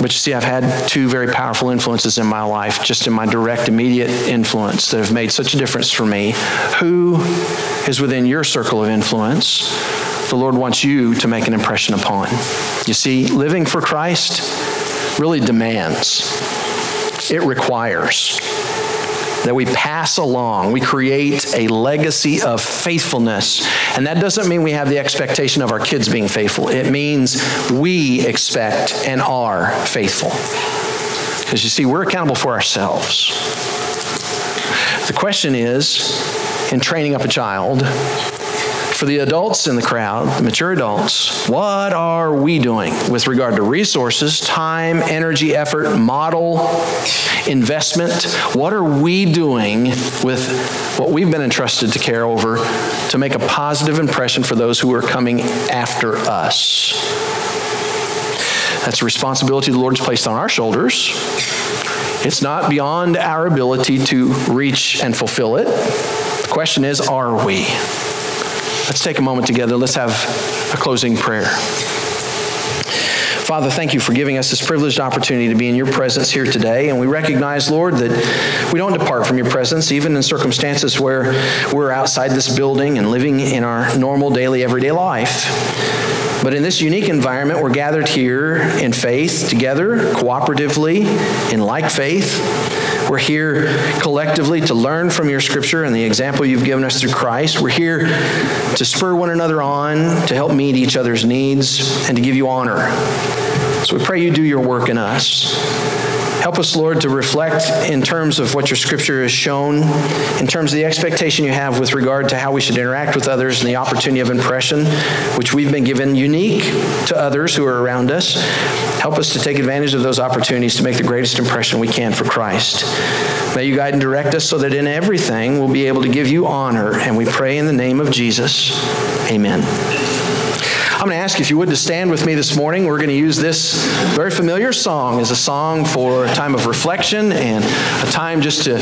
But you see, I've had two very powerful influences in my life, just in my direct, immediate influence, that have made such a difference for me. Who is within your circle of influence? The Lord wants you to make an impression upon. You see, living for Christ really demands, it requires that we pass along. We create a legacy of faithfulness. And that doesn't mean we have the expectation of our kids being faithful, it means we expect and are faithful. Because you see, we're accountable for ourselves. The question is in training up a child, for the adults in the crowd, the mature adults, what are we doing with regard to resources, time, energy, effort, model, investment? What are we doing with what we've been entrusted to care over to make a positive impression for those who are coming after us? That's a responsibility the Lord's placed on our shoulders. It's not beyond our ability to reach and fulfill it. The question is, are we? Let's take a moment together. Let's have a closing prayer. Father, thank you for giving us this privileged opportunity to be in your presence here today. And we recognize, Lord, that we don't depart from your presence, even in circumstances where we're outside this building and living in our normal, daily, everyday life. But in this unique environment, we're gathered here in faith together, cooperatively, in like faith. We're here collectively to learn from your scripture and the example you've given us through Christ. We're here to spur one another on, to help meet each other's needs, and to give you honor. So we pray you do your work in us. Help us, Lord, to reflect in terms of what your scripture has shown, in terms of the expectation you have with regard to how we should interact with others and the opportunity of impression, which we've been given unique to others who are around us. Help us to take advantage of those opportunities to make the greatest impression we can for Christ. May you guide and direct us so that in everything we'll be able to give you honor. And we pray in the name of Jesus. Amen. I'm going to ask you if you would to stand with me this morning. We're going to use this very familiar song as a song for a time of reflection and a time just to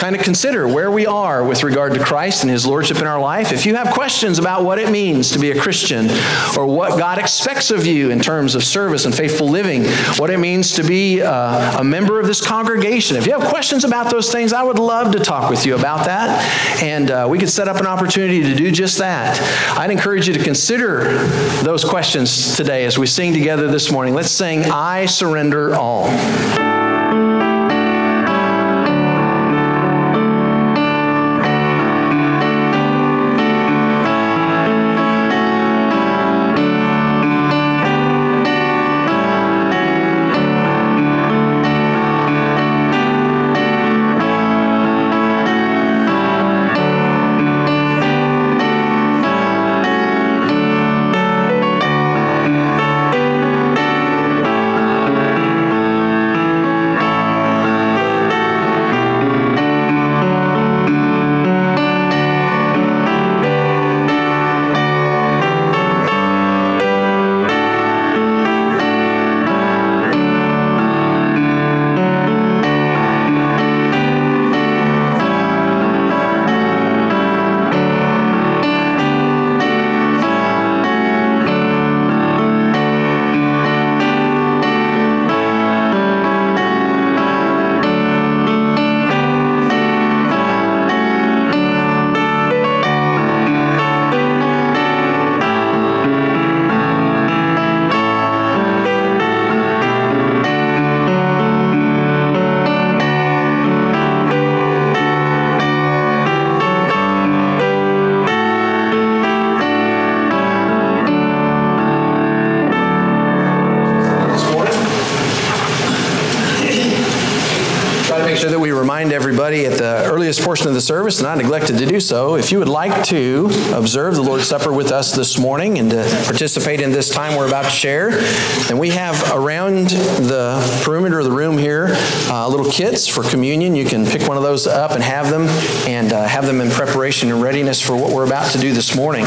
kind of consider where we are with regard to Christ and his lordship in our life. If you have questions about what it means to be a Christian or what God expects of you in terms of service and faithful living, what it means to be a, uh, a member of this congregation, if you have questions about those things, I would love to talk with you about that. And uh, we could set up an opportunity to do just that. I'd encourage you to consider those questions today as we sing together this morning. Let's sing, I Surrender All. Portion of the service, and I neglected to do so. If you would like to observe the Lord's Supper with us this morning and to participate in this time we're about to share, then we have around the perimeter of the room here uh, little kits for communion. You can pick one of those up and have them, and uh, have them in preparation and readiness for what we're about to do this morning.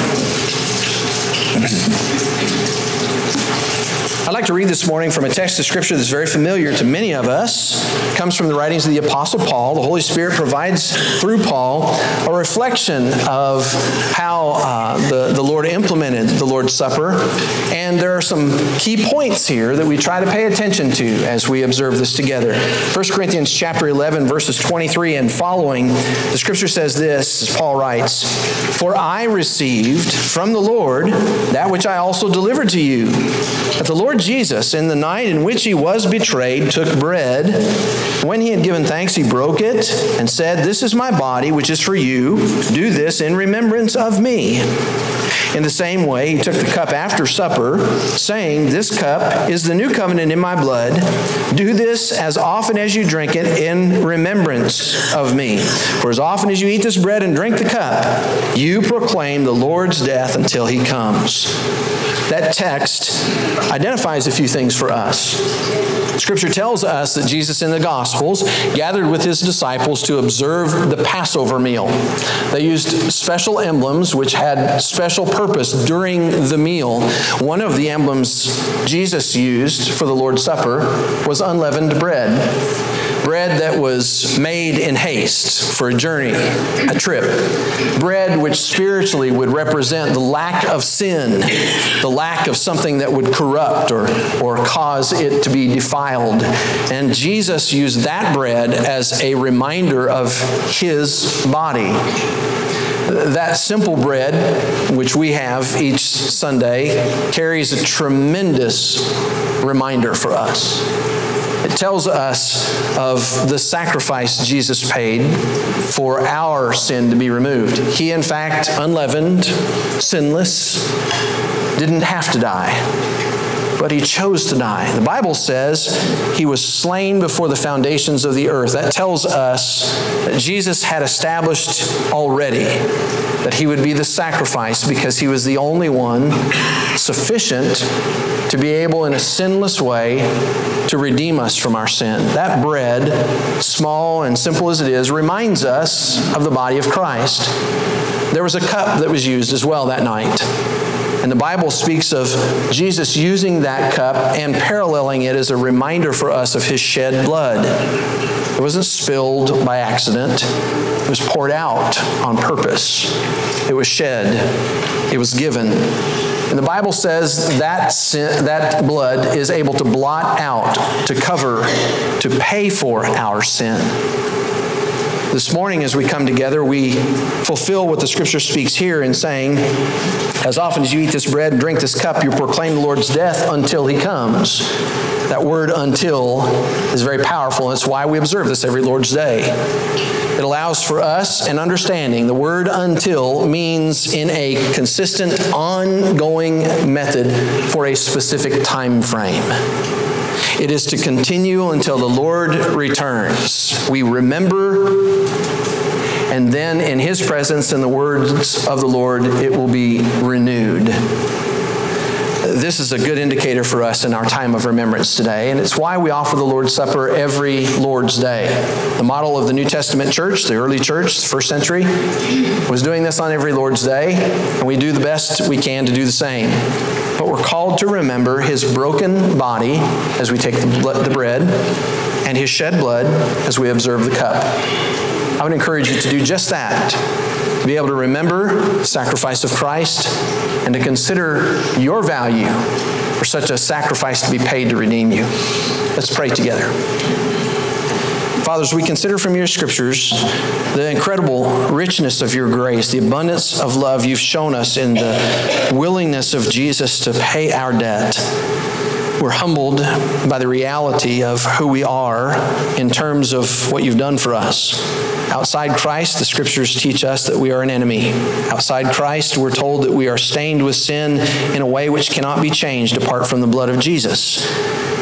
I'd like to read this morning from a text of Scripture that's very familiar to many of us. It comes from the writings of the Apostle Paul. The Holy Spirit provides through Paul a reflection of how uh, the, the Lord implemented the Lord's Supper. And there are some key points here that we try to pay attention to as we observe this together. 1 Corinthians chapter 11, verses 23 and following, the Scripture says this, as Paul writes, For I received from the Lord that which I also delivered to you. That the Lord Jesus, in the night in which he was betrayed, took bread. When he had given thanks, he broke it and said, This is my body, which is for you. Do this in remembrance of me. In the same way, he took the cup after supper, saying, This cup is the new covenant in my blood. Do this as often as you drink it in remembrance of me. For as often as you eat this bread and drink the cup, you proclaim the Lord's death until he comes that text identifies a few things for us. Scripture tells us that Jesus in the Gospels gathered with his disciples to observe the Passover meal. They used special emblems which had special purpose during the meal. One of the emblems Jesus used for the Lord's Supper was unleavened bread bread that was made in haste for a journey, a trip, bread which spiritually would represent the lack of sin, the lack of something that would corrupt or, or cause it to be defiled. And Jesus used that bread as a reminder of his body that simple bread, which we have each Sunday, carries a tremendous reminder for us. It tells us of the sacrifice Jesus paid for our sin to be removed. He, in fact, unleavened, sinless, didn't have to die but he chose to die. The Bible says he was slain before the foundations of the earth. That tells us that Jesus had established already that he would be the sacrifice because he was the only one sufficient to be able, in a sinless way, to redeem us from our sin. That bread, small and simple as it is, reminds us of the body of Christ. There was a cup that was used as well that night. And the Bible speaks of Jesus using that cup and paralleling it as a reminder for us of his shed blood. It wasn't spilled by accident. It was poured out on purpose. It was shed. It was given. And the Bible says that, sin, that blood is able to blot out, to cover, to pay for our sin. This morning, as we come together, we fulfill what the scripture speaks here in saying, As often as you eat this bread and drink this cup, you proclaim the Lord's death until he comes. That word until is very powerful, and it's why we observe this every Lord's Day. It allows for us an understanding. The word until means in a consistent, ongoing method for a specific time frame. It is to continue until the Lord returns. We remember, and then in His presence and the words of the Lord, it will be renewed this is a good indicator for us in our time of remembrance today, and it's why we offer the Lord's Supper every Lord's Day. The model of the New Testament church, the early church, the first century, was doing this on every Lord's Day, and we do the best we can to do the same. But we're called to remember his broken body as we take the bread and his shed blood as we observe the cup. I would encourage you to do just that be able to remember the sacrifice of Christ and to consider your value for such a sacrifice to be paid to redeem you. Let's pray together. Fathers, we consider from your scriptures the incredible richness of your grace, the abundance of love you've shown us in the willingness of Jesus to pay our debt. We're humbled by the reality of who we are in terms of what you've done for us. Outside Christ, the scriptures teach us that we are an enemy. Outside Christ, we're told that we are stained with sin in a way which cannot be changed apart from the blood of Jesus.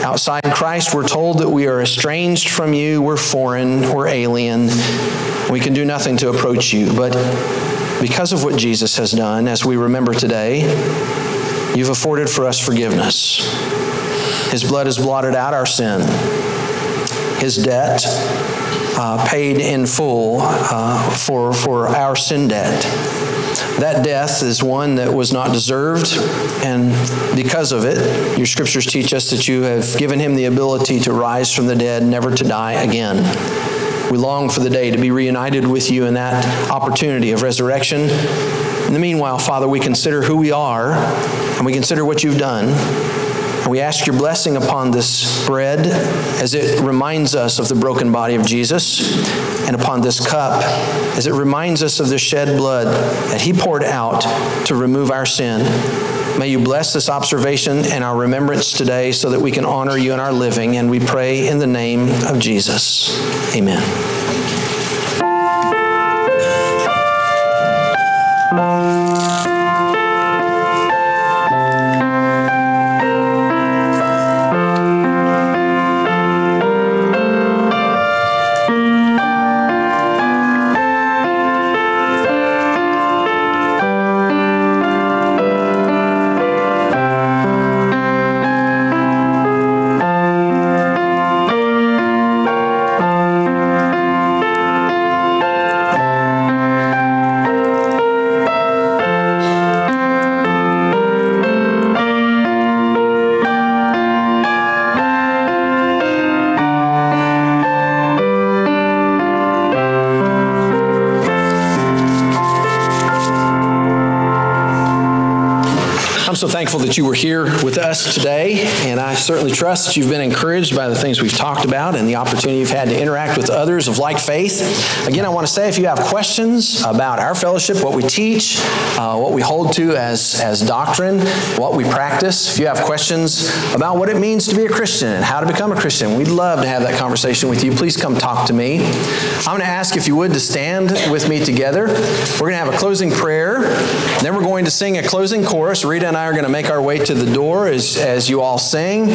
Outside Christ, we're told that we are estranged from you, we're foreign, we're alien. We can do nothing to approach you. But because of what Jesus has done, as we remember today, you've afforded for us forgiveness. His blood has blotted out our sin. His debt uh, paid in full uh, for, for our sin debt. That death is one that was not deserved, and because of it, your scriptures teach us that you have given him the ability to rise from the dead, never to die again. We long for the day to be reunited with you in that opportunity of resurrection. In the meanwhile, Father, we consider who we are and we consider what you've done. We ask your blessing upon this bread as it reminds us of the broken body of Jesus, and upon this cup as it reminds us of the shed blood that he poured out to remove our sin. May you bless this observation and our remembrance today so that we can honor you in our living, and we pray in the name of Jesus. Amen. Thankful that you were here with us today, and I certainly trust that you've been encouraged by the things we've talked about and the opportunity you've had to interact with others of like faith. Again, I want to say if you have questions about our fellowship, what we teach, uh, what we hold to as, as doctrine, what we practice, if you have questions about what it means to be a Christian and how to become a Christian, we'd love to have that conversation with you. Please come talk to me. I'm going to ask if you would to stand with me together. We're going to have a closing prayer, then we're going to sing a closing chorus. Rita and I are going to make our way to the door as, as you all sing.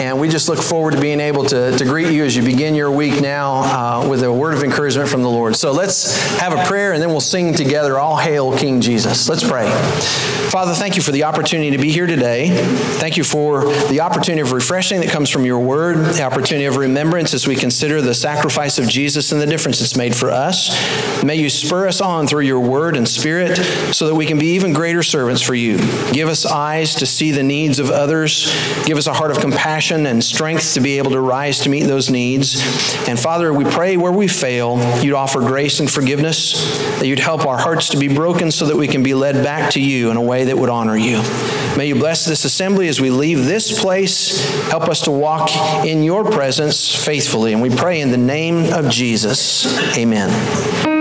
And we just look forward to being able to, to greet you as you begin your week now uh, with a word of encouragement from the Lord. So let's have a prayer and then we'll sing together, All Hail King Jesus. Let's pray. Father, thank you for the opportunity to be here today. Thank you for the opportunity of refreshing that comes from your word, the opportunity of remembrance as we consider the sacrifice of Jesus and the difference it's made for us. May you spur us on through your word and spirit so that we can be even greater servants for you. Give us eyes to see the needs of others. Give us a heart of compassion and strength to be able to rise to meet those needs. And Father, we pray where we fail, you'd offer grace and forgiveness, that you'd help our hearts to be broken so that we can be led back to you in a way that would honor you. May you bless this assembly as we leave this place. Help us to walk in your presence faithfully. And we pray in the name of Jesus. Amen.